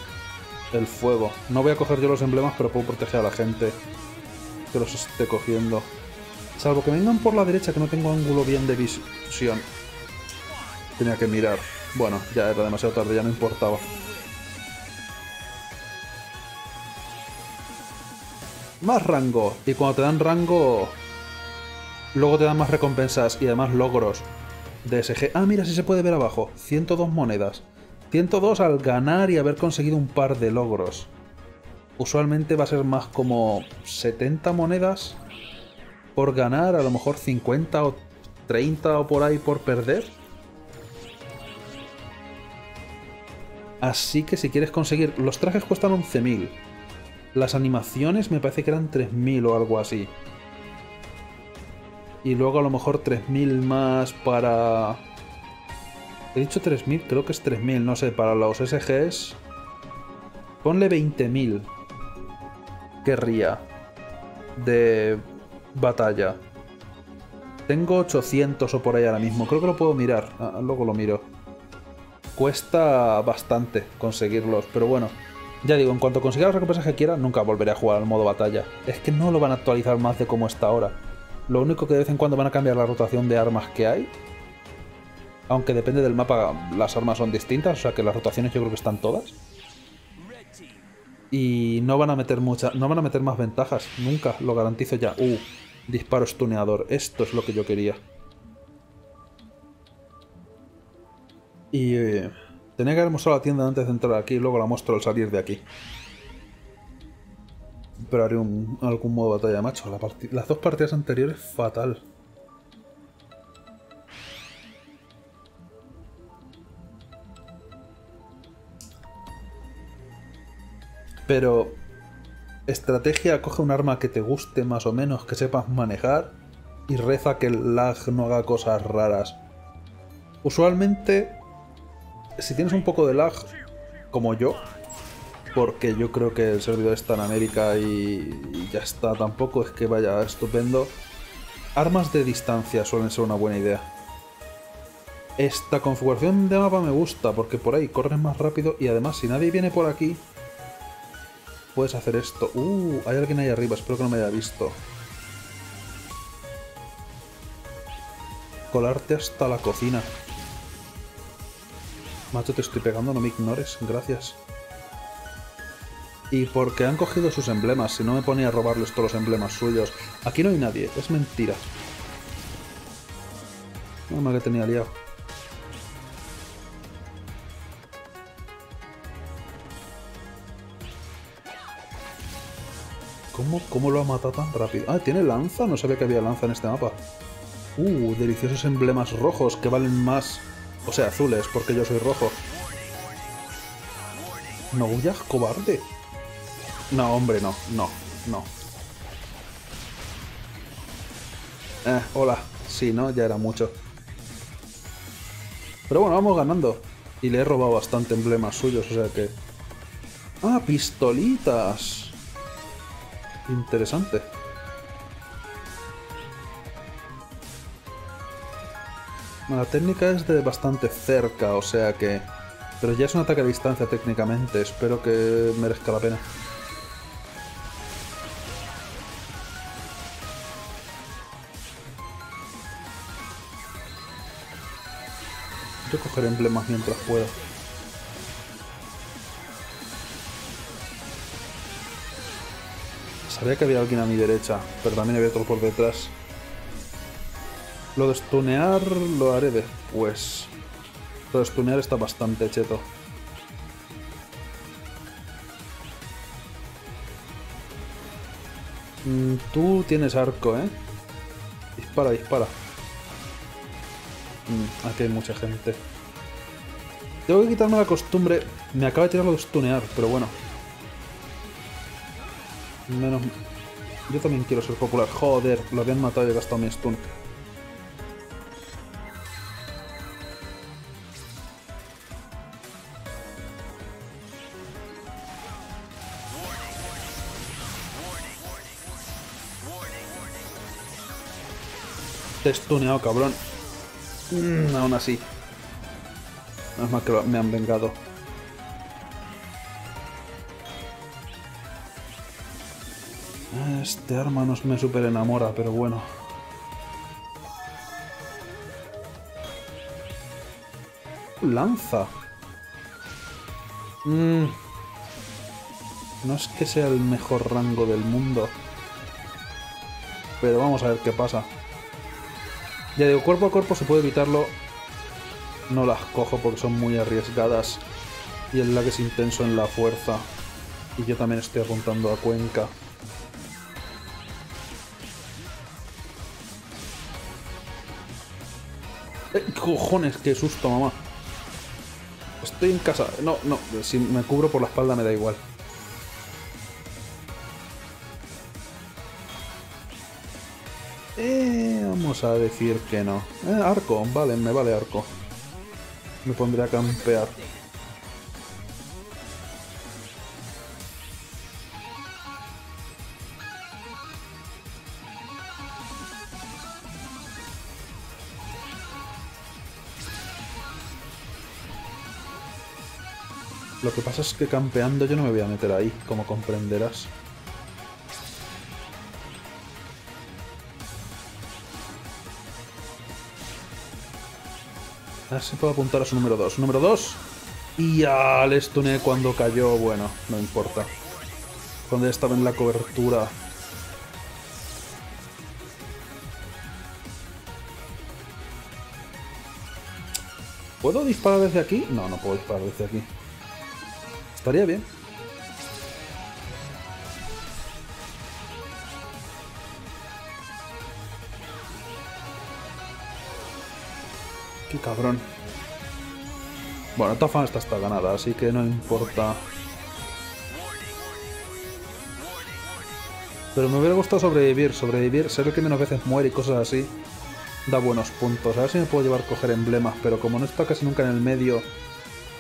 El fuego. No voy a coger yo los emblemas, pero puedo proteger a la gente que los esté cogiendo. Salvo que vengan por la derecha, que no tengo ángulo bien de visión. Tenía que mirar. Bueno, ya era demasiado tarde, ya no importaba. Más rango. Y cuando te dan rango... Luego te dan más recompensas y además logros. DSG. Ah, mira, si se puede ver abajo. 102 monedas. 102 al ganar y haber conseguido un par de logros. Usualmente va a ser más como 70 monedas por ganar, a lo mejor 50 o 30 o por ahí por perder. Así que si quieres conseguir... Los trajes cuestan 11.000. Las animaciones me parece que eran 3.000 o algo así y luego a lo mejor 3.000 más para... He dicho 3.000, creo que es 3.000, no sé, para los SGs... Ponle 20.000. Querría. De batalla. Tengo 800 o por ahí ahora mismo. Creo que lo puedo mirar. Ah, luego lo miro. Cuesta bastante conseguirlos, pero bueno. Ya digo, en cuanto consiga las recompensas que quiera, nunca volveré a jugar al modo batalla. Es que no lo van a actualizar más de como está ahora. Lo único que de vez en cuando van a cambiar la rotación de armas que hay. Aunque depende del mapa, las armas son distintas, o sea que las rotaciones yo creo que están todas. Y no van a meter mucha, no van a meter más ventajas, nunca, lo garantizo ya. Uh, disparo estuneador, esto es lo que yo quería. Y eh, tenía que haber mostrado la tienda antes de entrar aquí, y luego la muestro al salir de aquí pero haré un, algún modo de batalla macho. las dos partidas anteriores, fatal. Pero estrategia, coge un arma que te guste más o menos, que sepas manejar y reza que el lag no haga cosas raras. Usualmente, si tienes un poco de lag, como yo, porque yo creo que el servidor está en América y, ya está, tampoco es que vaya estupendo. Armas de distancia suelen ser una buena idea. Esta configuración de mapa me gusta porque por ahí corres más rápido y además si nadie viene por aquí puedes hacer esto. Uh, hay alguien ahí arriba, espero que no me haya visto. Colarte hasta la cocina. Macho, te estoy pegando, no me ignores, gracias. Y porque han cogido sus emblemas, si no me ponía a robarles todos los emblemas suyos. Aquí no hay nadie, es mentira. No me que tenía liado. ¿Cómo, ¿Cómo lo ha matado tan rápido? Ah, ¿tiene lanza? No sabía que había lanza en este mapa. Uh, deliciosos emblemas rojos que valen más... O sea, azules, porque yo soy rojo. No huyas, cobarde. No, hombre, no, no, no. Eh, hola. Sí, ¿no? Ya era mucho. Pero bueno, vamos ganando. Y le he robado bastante emblemas suyos, o sea que... ¡Ah, pistolitas! Interesante. La técnica es de bastante cerca, o sea que... Pero ya es un ataque a distancia técnicamente, espero que merezca la pena. Quiero coger emblemas mientras puedo. Sabía que había alguien a mi derecha, pero también había otro por detrás. Lo de stunear lo haré después. Lo de stunear está bastante cheto. Mm, tú tienes arco, ¿eh? Dispara, dispara. Mm, aquí hay mucha gente. Tengo que quitarme la costumbre. Me acaba de tirar lo de stunear, pero bueno. Menos... Yo también quiero ser popular. Joder, lo habían matado y he gastado mi stun. Te stuneado, cabrón. Mm, aún así. Menos mal que me han vengado. Este arma no me super enamora, pero bueno. Lanza. Mm. No es que sea el mejor rango del mundo. Pero vamos a ver qué pasa. Ya digo, cuerpo a cuerpo se puede evitarlo. No las cojo porque son muy arriesgadas. Y el lag es intenso en la fuerza. Y yo también estoy apuntando a Cuenca. ¡Eh, cojones! ¡Qué susto, mamá! Estoy en casa. No, no. Si me cubro por la espalda me da igual. Decir que no. Eh, arco, vale, me vale arco. Me pondré a campear. Lo que pasa es que campeando yo no me voy a meter ahí, como comprenderás. Si puedo apuntar a su número 2. Número 2. Y ya le stuneé cuando cayó. Bueno, no importa. Cuando estaba en la cobertura. ¿Puedo disparar desde aquí? No, no puedo disparar desde aquí. Estaría bien. Cabrón. Bueno, esta fan está ganada, así que no importa. Pero me hubiera gustado sobrevivir, sobrevivir, ser el que menos veces muere y cosas así. Da buenos puntos. A ver si me puedo llevar a coger emblemas, pero como no está casi nunca en el medio,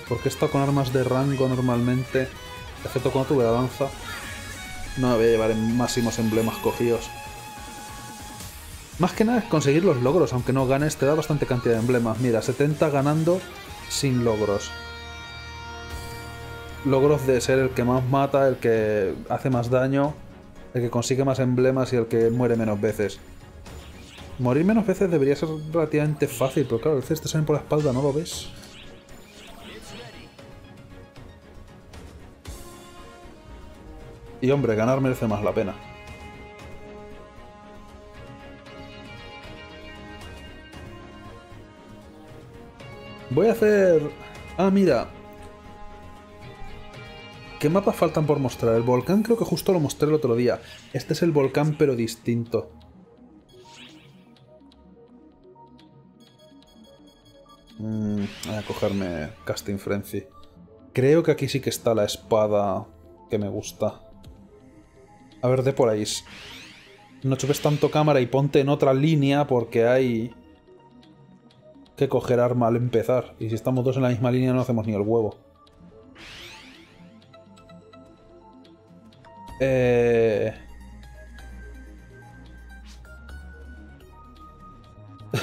porque estado con armas de rango normalmente, excepto cuando tuve la danza, no me voy a llevar en máximos emblemas cogidos. Más que nada es conseguir los logros, aunque no ganes, te da bastante cantidad de emblemas. Mira, 70 ganando sin logros. Logros de ser el que más mata, el que hace más daño, el que consigue más emblemas y el que muere menos veces. Morir menos veces debería ser relativamente fácil, pero claro, a veces te salen por la espalda, ¿no lo ves? Y hombre, ganar merece más la pena. Voy a hacer... Ah, mira. ¿Qué mapas faltan por mostrar? El volcán creo que justo lo mostré el otro día. Este es el volcán pero distinto. Mm, voy a cogerme Casting Frenzy. Creo que aquí sí que está la espada que me gusta. A ver, de por ahí. No chupes tanto cámara y ponte en otra línea porque hay que coger arma al empezar. Y si estamos dos en la misma línea no hacemos ni el huevo. Eh... (laughs)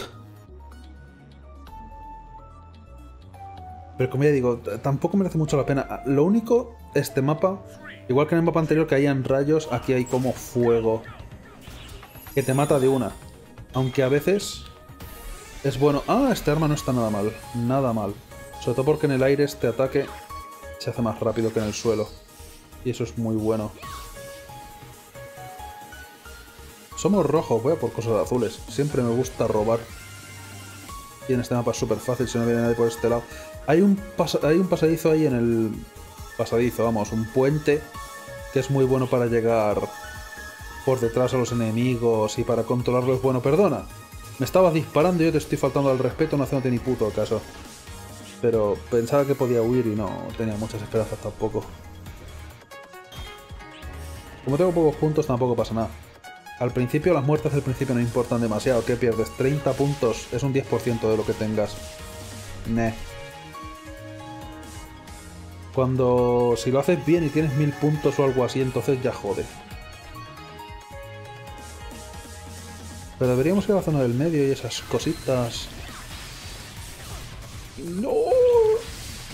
Pero como ya digo, tampoco merece mucho la pena. Lo único, este mapa, igual que en el mapa anterior que en rayos, aquí hay como fuego. Que te mata de una. Aunque a veces Es bueno. Ah, este arma no está nada mal. Nada mal. Sobre todo porque en el aire este ataque se hace más rápido que en el suelo. Y eso es muy bueno. Somos rojos, voy a por cosas azules. Siempre me gusta robar. Y en este mapa es súper fácil si no viene nadie por este lado. Hay un, hay un pasadizo ahí en el... Pasadizo, vamos, un puente que es muy bueno para llegar por detrás a los enemigos y para controlarlos. Bueno, perdona. Me estabas disparando y yo te estoy faltando al respeto, no haciéndote ni puto caso. Pero pensaba que podía huir y no tenía muchas esperanzas tampoco. Como tengo pocos puntos tampoco pasa nada. Al principio las muertes del principio no importan demasiado. ¿Qué pierdes? 30 puntos. Es un 10% de lo que tengas. Neh. Cuando... Si lo haces bien y tienes 1000 puntos o algo así, entonces ya jode. Pero deberíamos ir a la zona del medio y esas cositas... ¡No!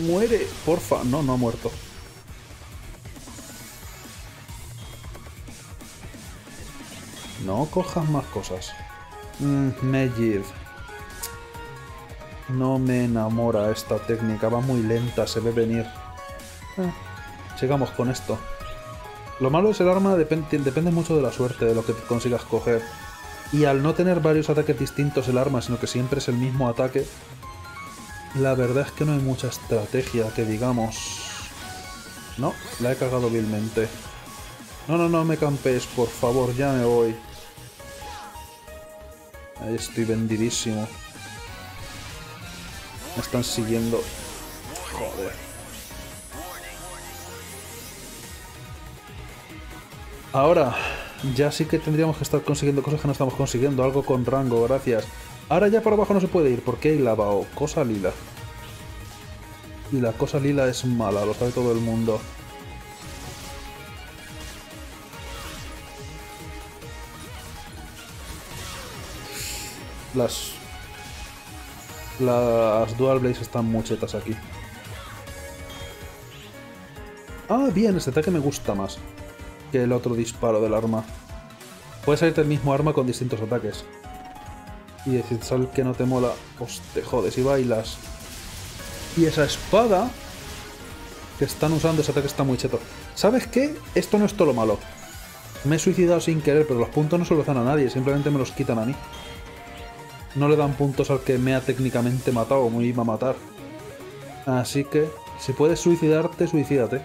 ¡Muere! Porfa. No, no ha muerto. No cojas más cosas. Mmm, No me enamora esta técnica, va muy lenta, se ve venir. Eh, sigamos con esto. Lo malo es el arma depende, depende mucho de la suerte, de lo que consigas coger. Y al no tener varios ataques distintos el arma, sino que siempre es el mismo ataque, la verdad es que no hay mucha estrategia que digamos... No, la he cagado vilmente. No, no, no me campes, por favor, ya me voy. Ahí estoy vendidísimo. Me están siguiendo. Joder. Ahora, ya sí que tendríamos que estar consiguiendo cosas que no estamos consiguiendo. Algo con rango, gracias. Ahora ya por abajo no se puede ir, porque hay lava o cosa lila. Y la cosa lila es mala, lo sabe todo el mundo. Las... Las Dual Blades están muchetas aquí. Ah, bien, este ataque me gusta más que el otro disparo del arma. Puede salirte el mismo arma con distintos ataques. Y decir, sal que no te mola, pues te jodes y bailas. Y esa espada que están usando, ese ataque está muy cheto. ¿Sabes qué? Esto no es todo lo malo. Me he suicidado sin querer, pero los puntos no se los dan a nadie, simplemente me los quitan a mí no le dan puntos al que me ha técnicamente matado o me iba a matar. Así que, si puedes suicidarte, suicídate.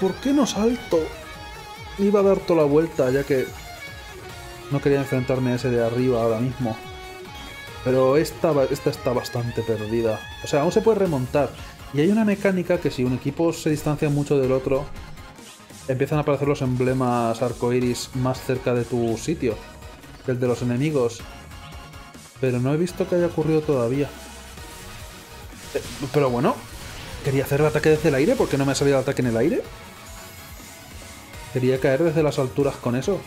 ¿Por qué no salto? Iba a dar toda la vuelta, ya que no quería enfrentarme a ese de arriba ahora mismo. Pero esta, esta está bastante perdida. O sea, aún se puede remontar. Y hay una mecánica que si un equipo se distancia mucho del otro, empiezan a aparecer los emblemas arcoiris más cerca de tu sitio, que el de los enemigos. Pero no he visto que haya ocurrido todavía. Eh, pero bueno, quería hacer el ataque desde el aire, porque no me ha salido el ataque en el aire? Quería caer desde las alturas con eso.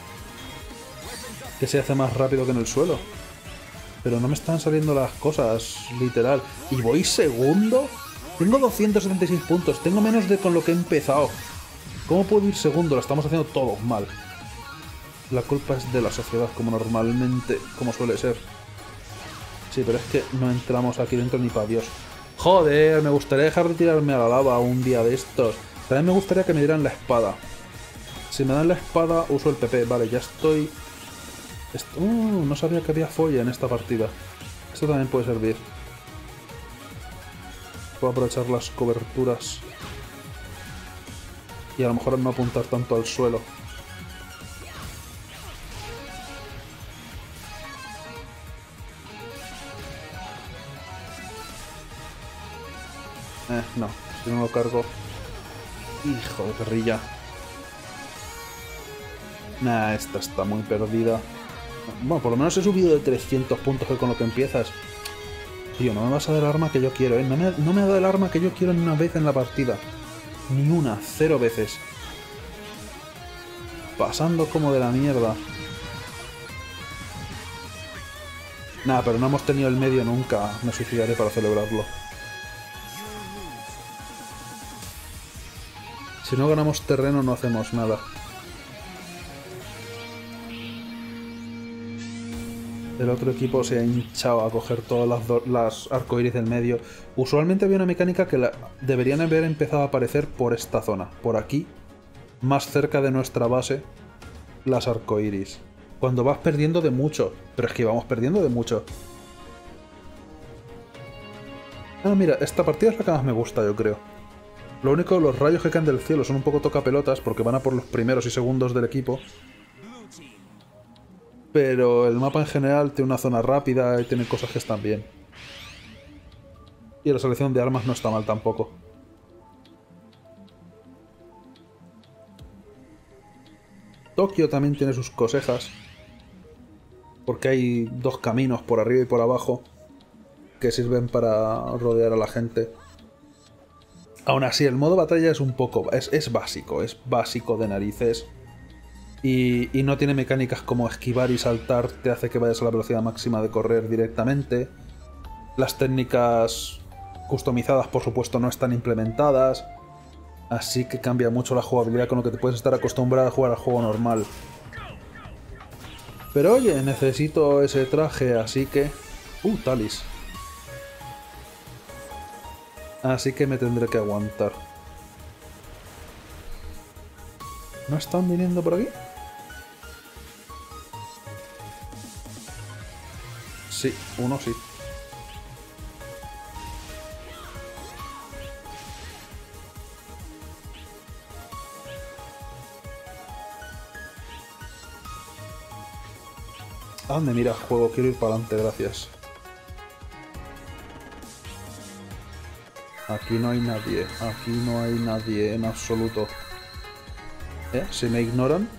Que se hace más rápido que en el suelo. Pero no me están saliendo las cosas, literal. ¿Y voy segundo? Tengo 276 puntos, tengo menos de con lo que he empezado. ¿Cómo puedo ir segundo? Lo estamos haciendo todo mal. La culpa es de la sociedad, como normalmente, como suele ser. Sí, pero es que no entramos aquí dentro ni para Dios. Joder, me gustaría dejar de tirarme a la lava un día de estos. También me gustaría que me dieran la espada. Si me dan la espada, uso el PP. Vale, ya estoy... Uh, no sabía que había folla en esta partida. Esto también puede servir. Puedo aprovechar las coberturas. Y a lo mejor no apuntar tanto al suelo. Eh, no. Si no lo cargo... Hijo de perrilla. Nah, esta está muy perdida. Bueno, por lo menos he subido de 300 puntos con lo que empiezas. Tío, no me vas a dar el arma que yo quiero, ¿eh? No me, no ha dado el arma que yo quiero ni una vez en la partida. Ni una, cero veces. Pasando como de la mierda. Nada, pero no hemos tenido el medio nunca. Me suicidaré para celebrarlo. Si no ganamos terreno no hacemos nada. El otro equipo se ha hinchado a coger todas las, las arcoiris del medio. Usualmente había una mecánica que deberían haber empezado a aparecer por esta zona, por aquí, más cerca de nuestra base, las arcoiris. Cuando vas perdiendo de mucho, pero es que vamos perdiendo de mucho. Ah, mira, esta partida es la que más me gusta, yo creo. Lo único, los rayos que caen del cielo son un poco tocapelotas porque van a por los primeros y segundos del equipo pero el mapa en general tiene una zona rápida y tiene cosas que están bien. Y la selección de armas no está mal tampoco. Tokio también tiene sus cosejas. Porque hay dos caminos por arriba y por abajo que sirven para rodear a la gente. Aún así, el modo batalla es un poco... es, es básico, es básico de narices. Y, no tiene mecánicas como esquivar y saltar, te hace que vayas a la velocidad máxima de correr directamente. Las técnicas customizadas, por supuesto, no están implementadas. Así que cambia mucho la jugabilidad con lo que te puedes estar acostumbrado a jugar al juego normal. Pero oye, necesito ese traje, así que... Uh, Talis. Así que me tendré que aguantar. ¿No están viniendo por aquí? Sí, uno sí. ¿A dónde mira juego? Quiero ir para adelante, gracias. Aquí no hay nadie, aquí no hay nadie en absoluto. ¿Eh? ¿Se me ignoran?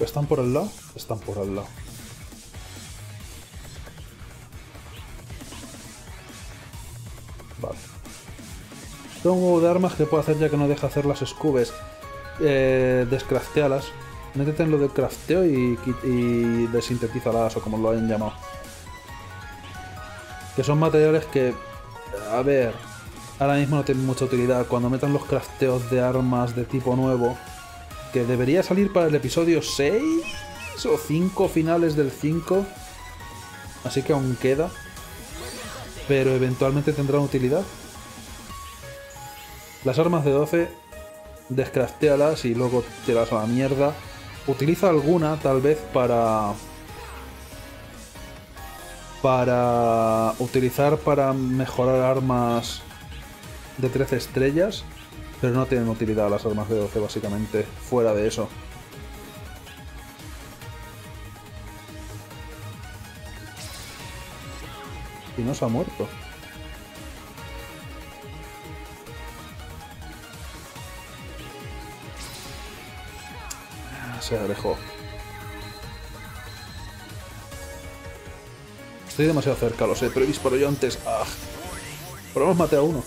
¿Están por el lado? Están por el lado. Vale. Tengo un huevo de armas que puedo hacer ya que no deja hacer las scubes. Eh, descraftealas. Métete en lo de crafteo y, y desintetízalas o como lo hayan llamado. Que son materiales que... A ver... Ahora mismo no tienen mucha utilidad. Cuando metan los crafteos de armas de tipo nuevo que debería salir para el episodio 6 o 5 finales del 5. Así que aún queda. Pero eventualmente tendrán utilidad. Las armas de 12, descraftealas y luego te las a la mierda. Utiliza alguna tal vez para... Para utilizar para mejorar armas de 13 estrellas pero no tienen utilidad las armas de 12 básicamente, fuera de eso. Y no se ha muerto. Se alejó. Estoy demasiado cerca, lo sé, pero he disparado yo antes. ¡Ah! Pero hemos maté a uno.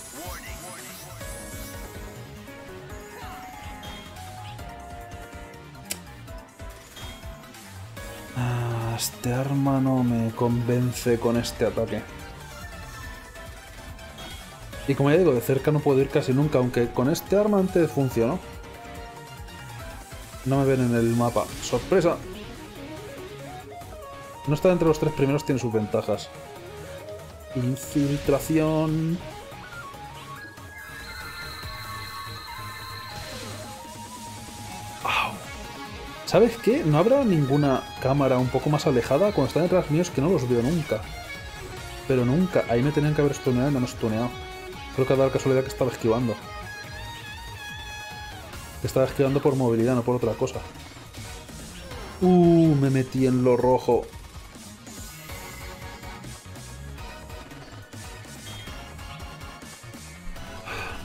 Este arma no me convence con este ataque. Y como ya digo, de cerca no puedo ir casi nunca, aunque con este arma antes funcionó. No me ven en el mapa. ¡Sorpresa! No estar entre los tres primeros tiene sus ventajas. Infiltración... ¿Sabes qué? ¿No habrá ninguna cámara un poco más alejada cuando están detrás míos que no los veo nunca? Pero nunca. Ahí me tenían que haber stuneado y no me stuneado. Creo que ha dado la casualidad que estaba esquivando. Estaba esquivando por movilidad, no por otra cosa. Uh, me metí en lo rojo.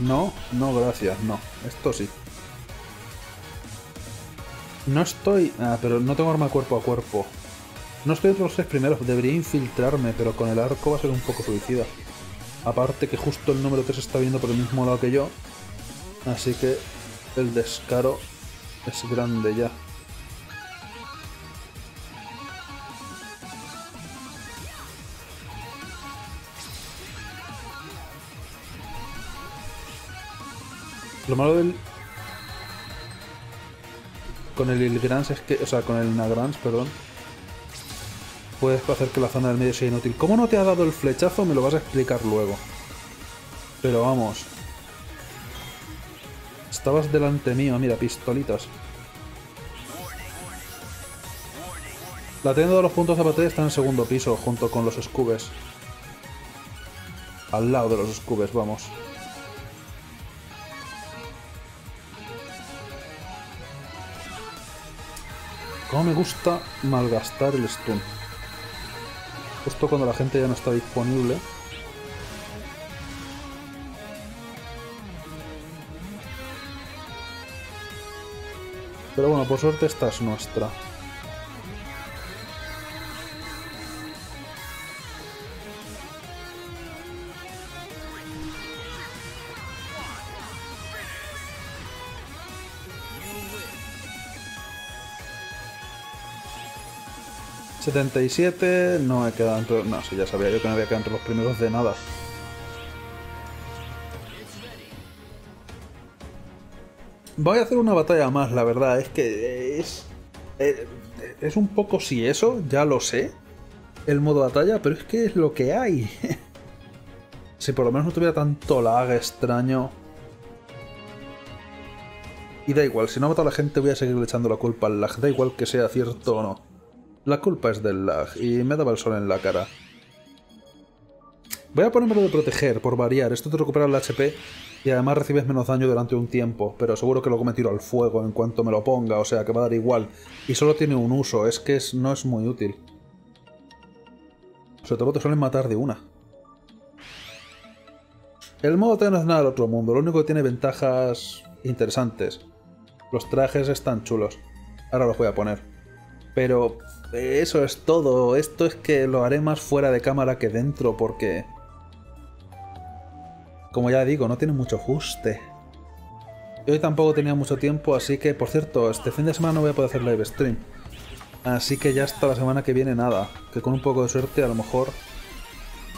No, no, gracias, no. Esto sí. No estoy... Ah, pero no tengo arma cuerpo a cuerpo. No estoy entre los seis primeros, debería infiltrarme, pero con el arco va a ser un poco suicida. Aparte que justo el número 3 está viendo por el mismo lado que yo, así que el descaro es grande ya. Lo malo del... Con el Ilgrans es que... O sea, con el Nagrans, perdón. Puedes hacer que la zona del medio sea inútil. ¿Cómo no te ha dado el flechazo? Me lo vas a explicar luego. Pero vamos. Estabas delante mío, mira, pistolitas. La tienda de los puntos de batalla está en el segundo piso, junto con los scubes. Al lado de los scubes, vamos. Cómo me gusta malgastar el stun. Justo cuando la gente ya no está disponible. Pero bueno, por suerte esta es nuestra. ¿77? No he quedado entre... No, si ya sabía yo que no había quedado entre los primeros de nada. Voy a hacer una batalla más, la verdad. Es que es... Eh, es un poco si eso, ya lo sé. El modo batalla, pero es que es lo que hay. (laughs) si por lo menos no tuviera tanto lag extraño. Y da igual, si no ha matado a la gente voy a seguir echando la culpa al lag. Da igual que sea cierto o no. La culpa es del lag y me daba el sol en la cara. Voy a ponerme lo de proteger, por variar. Esto te recupera el HP y además recibes menos daño durante un tiempo, pero seguro que luego me tiro al fuego en cuanto me lo ponga, o sea que va a dar igual. Y solo tiene un uso, es que no es muy útil. Sobre todo te suelen matar de una. El modo T es nada del otro mundo, lo único que tiene ventajas interesantes. Los trajes están chulos. Ahora los voy a poner. Pero eso es todo. Esto es que lo haré más fuera de cámara que dentro porque... Como ya digo, no tiene mucho ajuste. Hoy tampoco tenía mucho tiempo, así que, por cierto, este fin de semana no voy a poder hacer live stream. Así que ya hasta la semana que viene nada. Que con un poco de suerte a lo mejor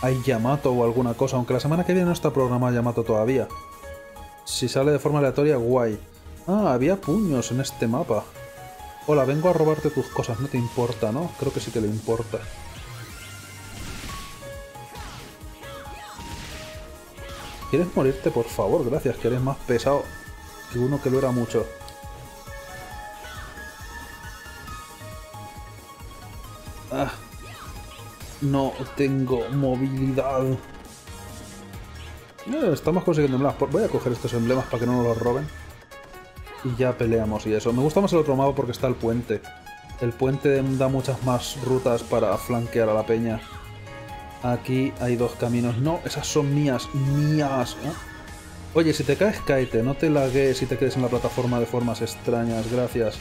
hay Yamato o alguna cosa. Aunque la semana que viene no está programado Yamato todavía. Si sale de forma aleatoria, guay. Ah, había puños en este mapa. Hola, vengo a robarte tus cosas, no te importa, ¿no? Creo que sí que le importa. ¿Quieres morirte, por favor? Gracias, que eres más pesado que uno que lo era mucho. Ah, no tengo movilidad. Eh, estamos consiguiendo emblemas. Voy a coger estos emblemas para que no nos los roben y ya peleamos y eso. Me gusta más el otro mapa porque está el puente. El puente da muchas más rutas para flanquear a la peña. Aquí hay dos caminos. No, esas son mías, mías. Oye, si te caes, cáete. No te lagues si te quedes en la plataforma de formas extrañas. Gracias.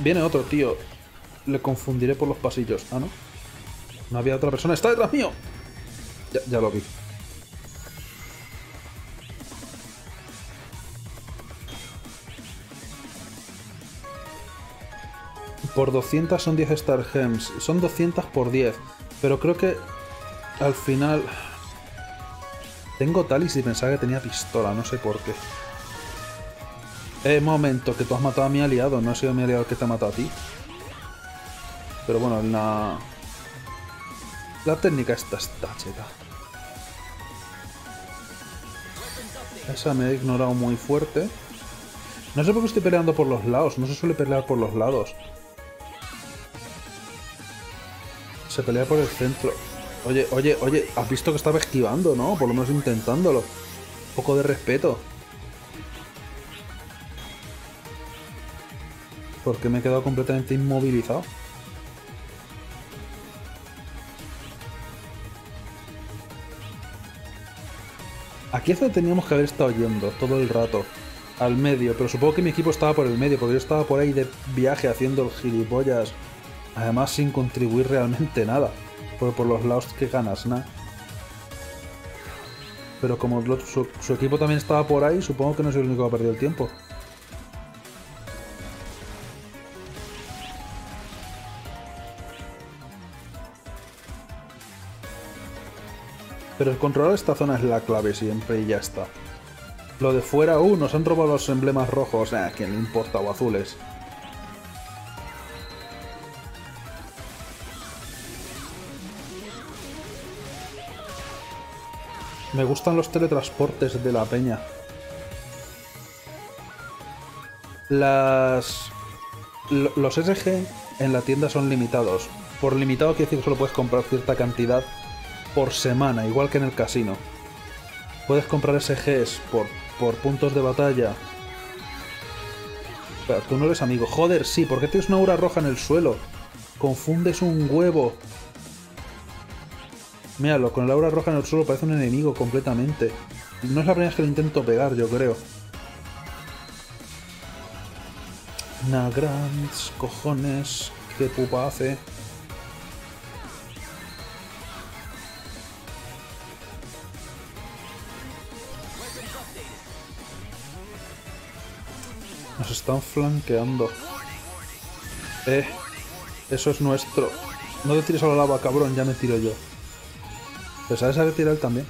Viene otro, tío. Le confundiré por los pasillos. Ah, ¿no? No había otra persona. ¡Está detrás mío! Ya lo vi. Por 200 son 10 Star Gems. Son 200 por 10. Pero creo que al final... Tengo Talis y pensaba que tenía pistola, no sé por qué. Eh, momento, que tú has matado a mi aliado, no ha sido mi aliado el que te ha matado a ti. Pero bueno, la... La técnica está cheta. Esa me ha ignorado muy fuerte. No sé por qué estoy peleando por los lados, no se suele pelear por los lados. Se pelea por el centro. Oye, oye, oye, has visto que estaba esquivando, ¿no? Por lo menos intentándolo. Un poco de respeto. Porque me he quedado completamente inmovilizado. Aquí es donde teníamos que haber estado yendo todo el rato. al medio, pero supongo que mi equipo estaba por el medio, porque yo estaba por ahí de viaje haciendo el gilipollas, además sin contribuir realmente nada, porque por los lados que ganas, nada. Pero como su, equipo también estaba por ahí, supongo que no soy el único que ha perdido el tiempo. Pero el controlar esta zona es la clave siempre y ya está. Lo de fuera, uh, nos han robado los emblemas rojos. Eh, ¿quién le importa? O azules. Me gustan los teletransportes de la peña. Las... Los SG en la tienda son limitados. Por limitado quiere decir que solo puedes comprar cierta cantidad por semana, igual que en el casino. Puedes comprar SGs por, por puntos de batalla. Pero tú no eres amigo. Joder, sí, ¿por qué tienes una aura roja en el suelo? Confundes un huevo. Míralo, con el aura roja en el suelo parece un enemigo completamente. No es la primera vez que lo intento pegar, yo creo. Nagrants, cojones, qué pupa hace. Nos están flanqueando. Eh, eso es nuestro. No te tires a la lava, cabrón, ya me tiro yo. Pues sabes a tirar también.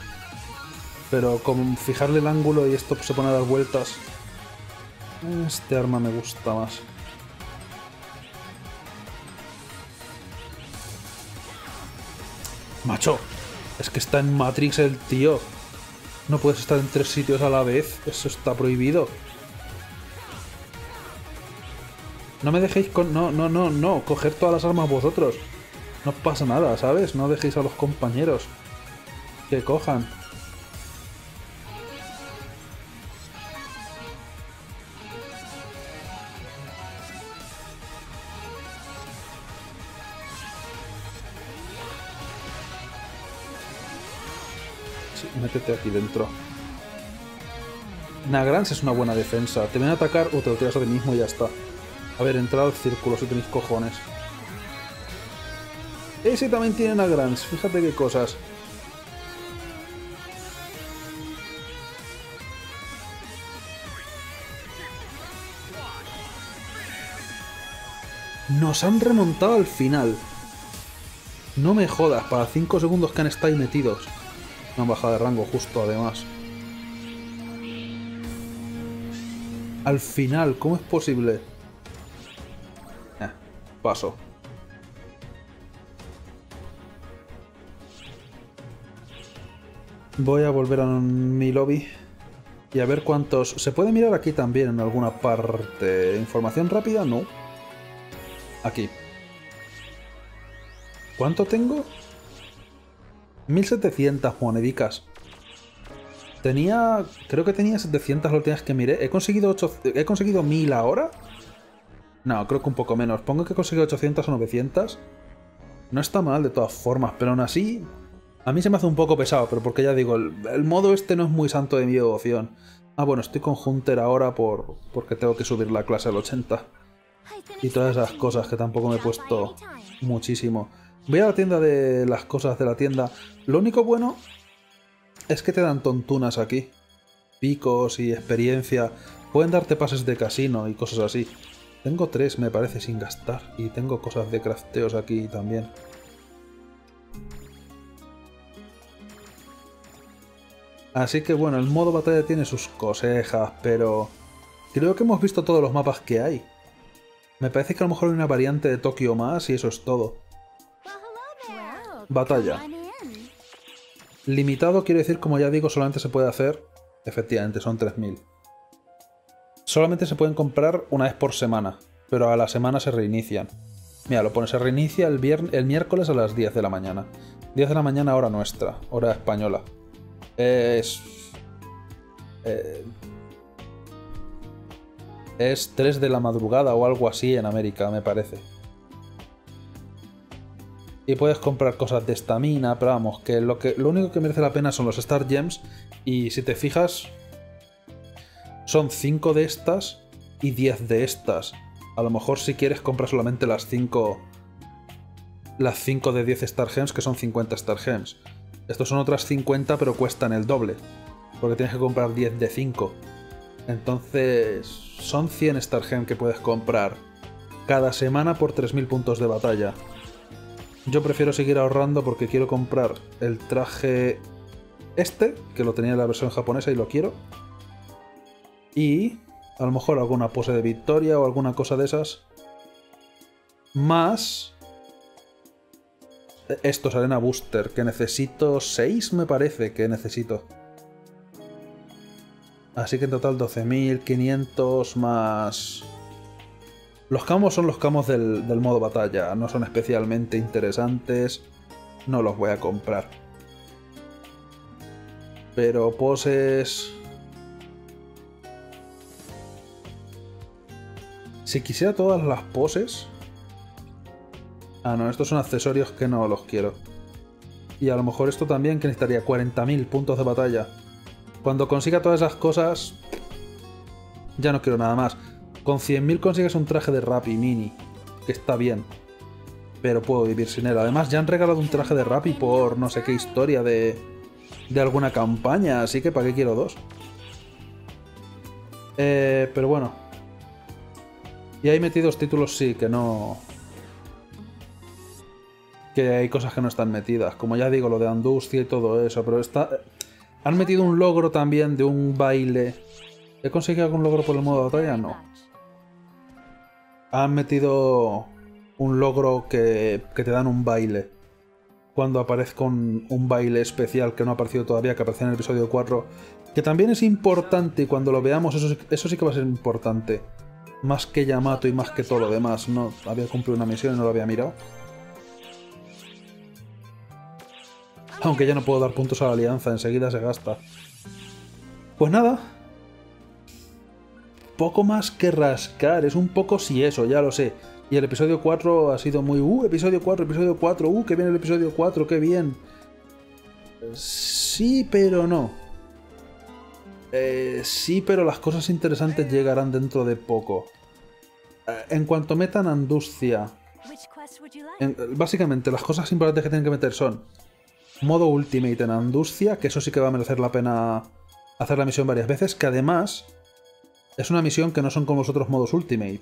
Pero con fijarle el ángulo y esto se pone a dar vueltas. Este arma me gusta más. Macho, es que está en Matrix el tío. No puedes estar en tres sitios a la vez. Eso está prohibido. No me dejéis con... No, no, no, no. Coger todas las armas vosotros. No pasa nada, ¿sabes? No dejéis a los compañeros que cojan. Sí, métete aquí dentro. Nagrans es una buena defensa. Te vienen a atacar o te lo tiras a ti mismo y ya está. A ver, entrado al círculo si tenéis cojones. Ese también tiene Nagrans, fíjate qué cosas. Nos han remontado al final. No me jodas, para 5 segundos que han estado metidos. Me han bajado de rango justo, además. Al final, ¿cómo es posible? paso. Voy a volver a mi lobby y a ver cuántos... ¿Se puede mirar aquí también en alguna parte? ¿Información rápida? No. Aquí. ¿Cuánto tengo? 1700 monedicas. Tenía... Creo que tenía 700 las últimas que miré. ¿He conseguido, 8, ¿He conseguido 1000 ahora? No, creo que un poco menos. Pongo que he conseguido 800 o 900. No está mal de todas formas, pero aún así... A mí se me hace un poco pesado, pero porque ya digo, el, modo este no es muy santo de mi devoción. Ah, bueno, estoy con Hunter ahora por, porque tengo que subir la clase al 80. Y todas esas cosas que tampoco me he puesto muchísimo. Voy a la tienda de las cosas de la tienda. Lo único bueno es que te dan tontunas aquí. Picos y experiencia. Pueden darte pases de casino y cosas así. Tengo tres, me parece, sin gastar. Y tengo cosas de crafteos aquí también. Así que bueno, el modo batalla tiene sus cosejas, pero... Creo que hemos visto todos los mapas que hay. Me parece que a lo mejor hay una variante de Tokio más y eso es todo. Batalla. Limitado quiere decir, como ya digo, solamente se puede hacer... Efectivamente, son 3000. Solamente se pueden comprar una vez por semana, pero a la semana se reinician. Mira, lo pone, se reinicia el, el miércoles a las 10 de la mañana. 10 de la mañana hora nuestra, hora española. Es... Eh, es 3 de la madrugada o algo así en América, me parece. Y puedes comprar cosas de estamina, pero vamos, que lo, que lo único que merece la pena son los Star Gems. Y si te fijas, son 5 de estas y 10 de estas. A lo mejor si quieres comprar solamente las 5 las 5 de 10 Star Gems, que son 50 Star Gems. Estos son otras 50, pero cuestan el doble. Porque tienes que comprar 10 de 5. Entonces, son 100 Star Gems que puedes comprar cada semana por 3.000 puntos de batalla. Yo prefiero seguir ahorrando porque quiero comprar el traje este, que lo tenía en la versión japonesa y lo quiero. Y a lo mejor alguna pose de victoria o alguna cosa de esas. Más estos Arena Booster, que necesito 6 me parece que necesito. Así que en total 12.500 más... Los camos son los camos del, del modo batalla, no son especialmente interesantes, no los voy a comprar. Pero poses... Si quisiera todas las poses, Ah, no, estos son accesorios que no los quiero. Y a lo mejor esto también que necesitaría 40.000 puntos de batalla. Cuando consiga todas esas cosas... Ya no quiero nada más. Con 100.000 consigues un traje de Rappi mini. Que está bien. Pero puedo vivir sin él. Además ya han regalado un traje de Rappi por no sé qué historia de... De alguna campaña. Así que ¿para qué quiero dos? Eh, pero bueno. Y hay metidos títulos sí, que no que hay cosas que no están metidas. Como ya digo, lo de Andustia y todo eso, pero está... Han metido un logro también de un baile. ¿He conseguido algún logro por el modo de batalla? No. Han metido un logro que, que te dan un baile. Cuando aparezca un, un, baile especial que no ha aparecido todavía, que aparece en el episodio 4. Que también es importante y cuando lo veamos eso, eso sí que va a ser importante. Más que Yamato y más que todo lo demás. No había cumplido una misión y no lo había mirado. Aunque ya no puedo dar puntos a la alianza, enseguida se gasta. Pues nada. Poco más que rascar, es un poco si eso, ya lo sé. Y el episodio 4 ha sido muy... ¡Uh! Episodio 4, episodio 4, ¡uh! ¡Que viene el episodio 4! ¡Qué bien! Sí, pero no. Eh, sí, pero las cosas interesantes llegarán dentro de poco. Eh, en cuanto metan Andustia... básicamente, las cosas importantes que tienen que meter son modo Ultimate en Andustia, que eso sí que va a merecer la pena hacer la misión varias veces, que además es una misión que no son como los otros modos Ultimate.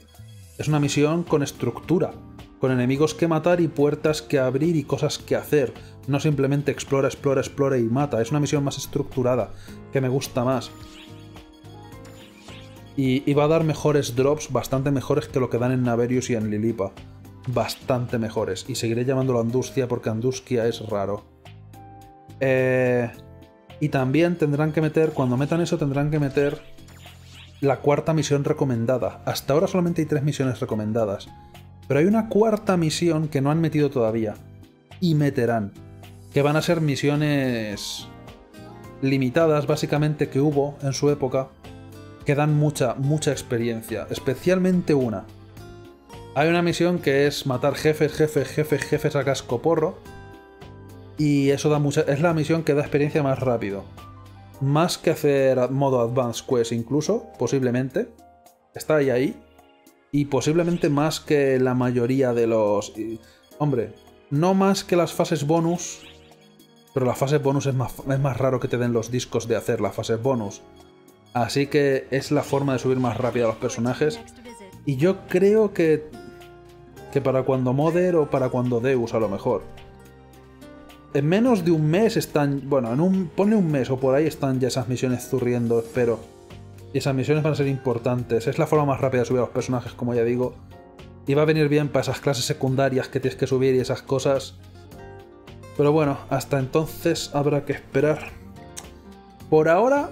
Es una misión con estructura, con enemigos que matar y puertas que abrir y cosas que hacer. No simplemente explora, explora, explora y mata. Es una misión más estructurada, que me gusta más. Y, va a dar mejores drops, bastante mejores que lo que dan en Naverius y en Lilipa. Bastante mejores. Y seguiré llamándolo Andustia porque Andustia es raro. Eh, y también tendrán que meter, cuando metan eso, tendrán que meter la cuarta misión recomendada. Hasta ahora solamente hay tres misiones recomendadas. Pero hay una cuarta misión que no han metido todavía. Y meterán. Que van a ser misiones limitadas, básicamente, que hubo en su época. Que dan mucha, mucha experiencia. Especialmente una. Hay una misión que es matar jefes, jefes, jefes, jefes a casco porro y eso da mucha. Es la misión que da experiencia más rápido. Más que hacer modo Advanced Quest, incluso, posiblemente. Está ahí ahí. Y posiblemente más que la mayoría de los. hombre, no más que las fases bonus. Pero las fases bonus es más, es más raro que te den los discos de hacer las fases bonus. Así que es la forma de subir más rápido a los personajes. Y yo creo que. Que para cuando Modder o para cuando Deus, a lo mejor en menos de un mes están. Bueno, en un. Pone un mes o por ahí están ya esas misiones zurriendo, espero. Y esas misiones van a ser importantes. Es la forma más rápida de subir a los personajes, como ya digo. Y va a venir bien para esas clases secundarias que tienes que subir y esas cosas. Pero bueno, hasta entonces habrá que esperar. Por ahora,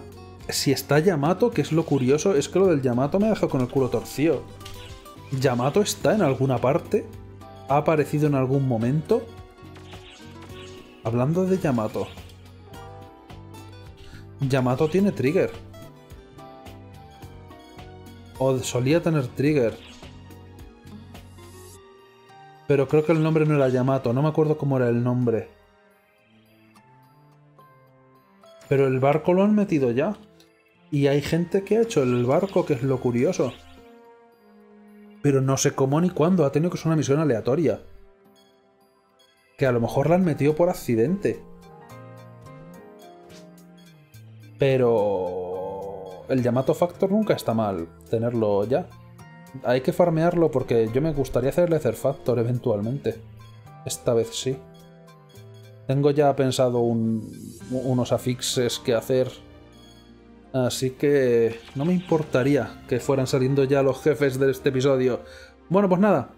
si está Yamato, que es lo curioso, es que lo del Yamato me ha dejado con el culo torcido. Yamato está en alguna parte. Ha aparecido en algún momento. Hablando de Yamato. Yamato tiene trigger. O solía tener trigger. Pero creo que el nombre no era Yamato. No me acuerdo cómo era el nombre. Pero el barco lo han metido ya. Y hay gente que ha hecho el barco, que es lo curioso. Pero no sé cómo ni cuándo. Ha tenido que ser una misión aleatoria. Que a lo mejor la han metido por accidente. Pero... El Yamato Factor nunca está mal tenerlo ya. Hay que farmearlo porque yo me gustaría hacer Factor eventualmente. Esta vez sí. Tengo ya pensado unos afixes que hacer. Así que no me importaría que fueran saliendo ya los jefes de este episodio. Bueno, pues nada.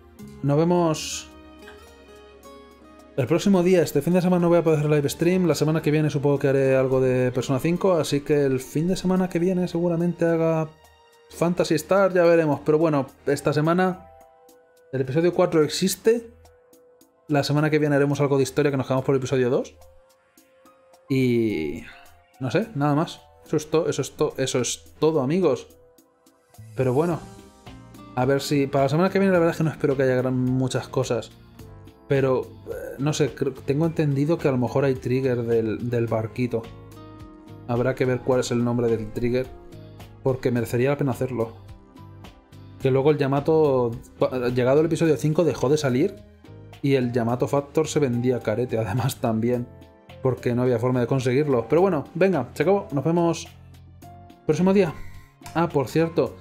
Nos vemos el próximo día, este fin de semana no voy a poder hacer live stream, la semana que viene supongo que haré algo de Persona 5, así que el fin de semana que viene seguramente haga Fantasy Star, ya veremos. Pero bueno, esta semana el episodio 4 existe. La semana que viene haremos algo de historia que nos quedamos por el episodio 2. Y... no sé, nada más. Eso es, todo, eso, es eso es todo, amigos. Pero bueno, a ver si... Para la semana que viene la verdad es que no espero que haya muchas cosas. Pero, eh, no sé, tengo entendido que a lo mejor hay trigger del, barquito. Habrá que ver cuál es el nombre del trigger. Porque merecería la pena hacerlo. Que luego el Yamato, llegado el episodio 5, dejó de salir. Y el Yamato Factor se vendía carete, (laughs) además también. Porque no había forma de conseguirlo. Pero bueno, venga, se acabó. Nos vemos próximo día. Ah, por cierto,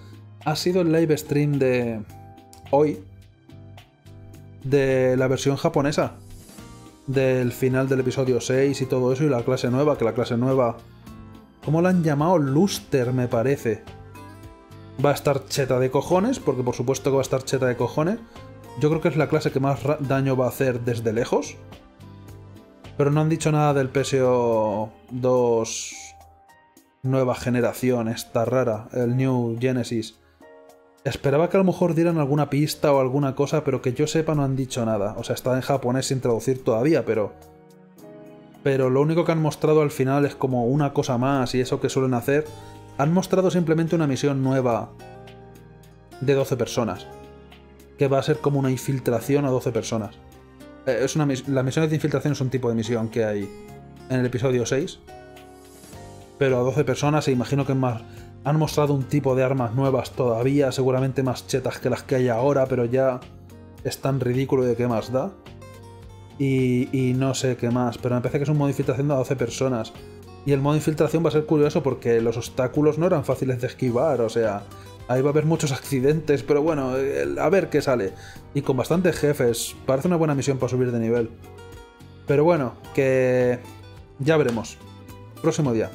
ha sido el live stream de hoy, de la versión japonesa del final del episodio 6 y todo eso y la clase nueva, que la clase nueva... ¿Cómo la han llamado? Luster, me parece. Va a estar cheta de cojones, porque por supuesto que va a estar cheta de cojones. Yo creo que es la clase que más daño va a hacer desde lejos. Pero no han dicho nada del PSO 2 nueva generación, esta rara, el New Genesis. Esperaba que a lo mejor dieran alguna pista o alguna cosa, pero que yo sepa no han dicho nada. O sea, está en japonés sin traducir todavía, pero... Pero lo único que han mostrado al final es como una cosa más y eso que suelen hacer. Han mostrado simplemente una misión nueva de 12 personas. Que va a ser como una infiltración a 12 personas. Eh, es una Las misiones de infiltración es un tipo de misión que hay en el episodio 6. Pero a 12 personas e imagino que es más han mostrado un tipo de armas nuevas todavía, seguramente más chetas que las que hay ahora, pero ya es tan ridículo de qué más da. Y, no sé qué más, pero me parece que es un modo de infiltración de 12 personas. Y el modo de infiltración va a ser curioso porque los obstáculos no eran fáciles de esquivar, o sea, ahí va a haber muchos accidentes, pero bueno, a ver qué sale. Y con bastantes jefes, parece una buena misión para subir de nivel. Pero bueno, que ya veremos. Próximo día,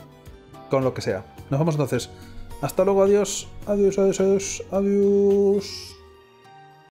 con lo que sea. Nos vemos entonces. Hasta luego, adiós. Adiós, adiós, adiós. Adiós.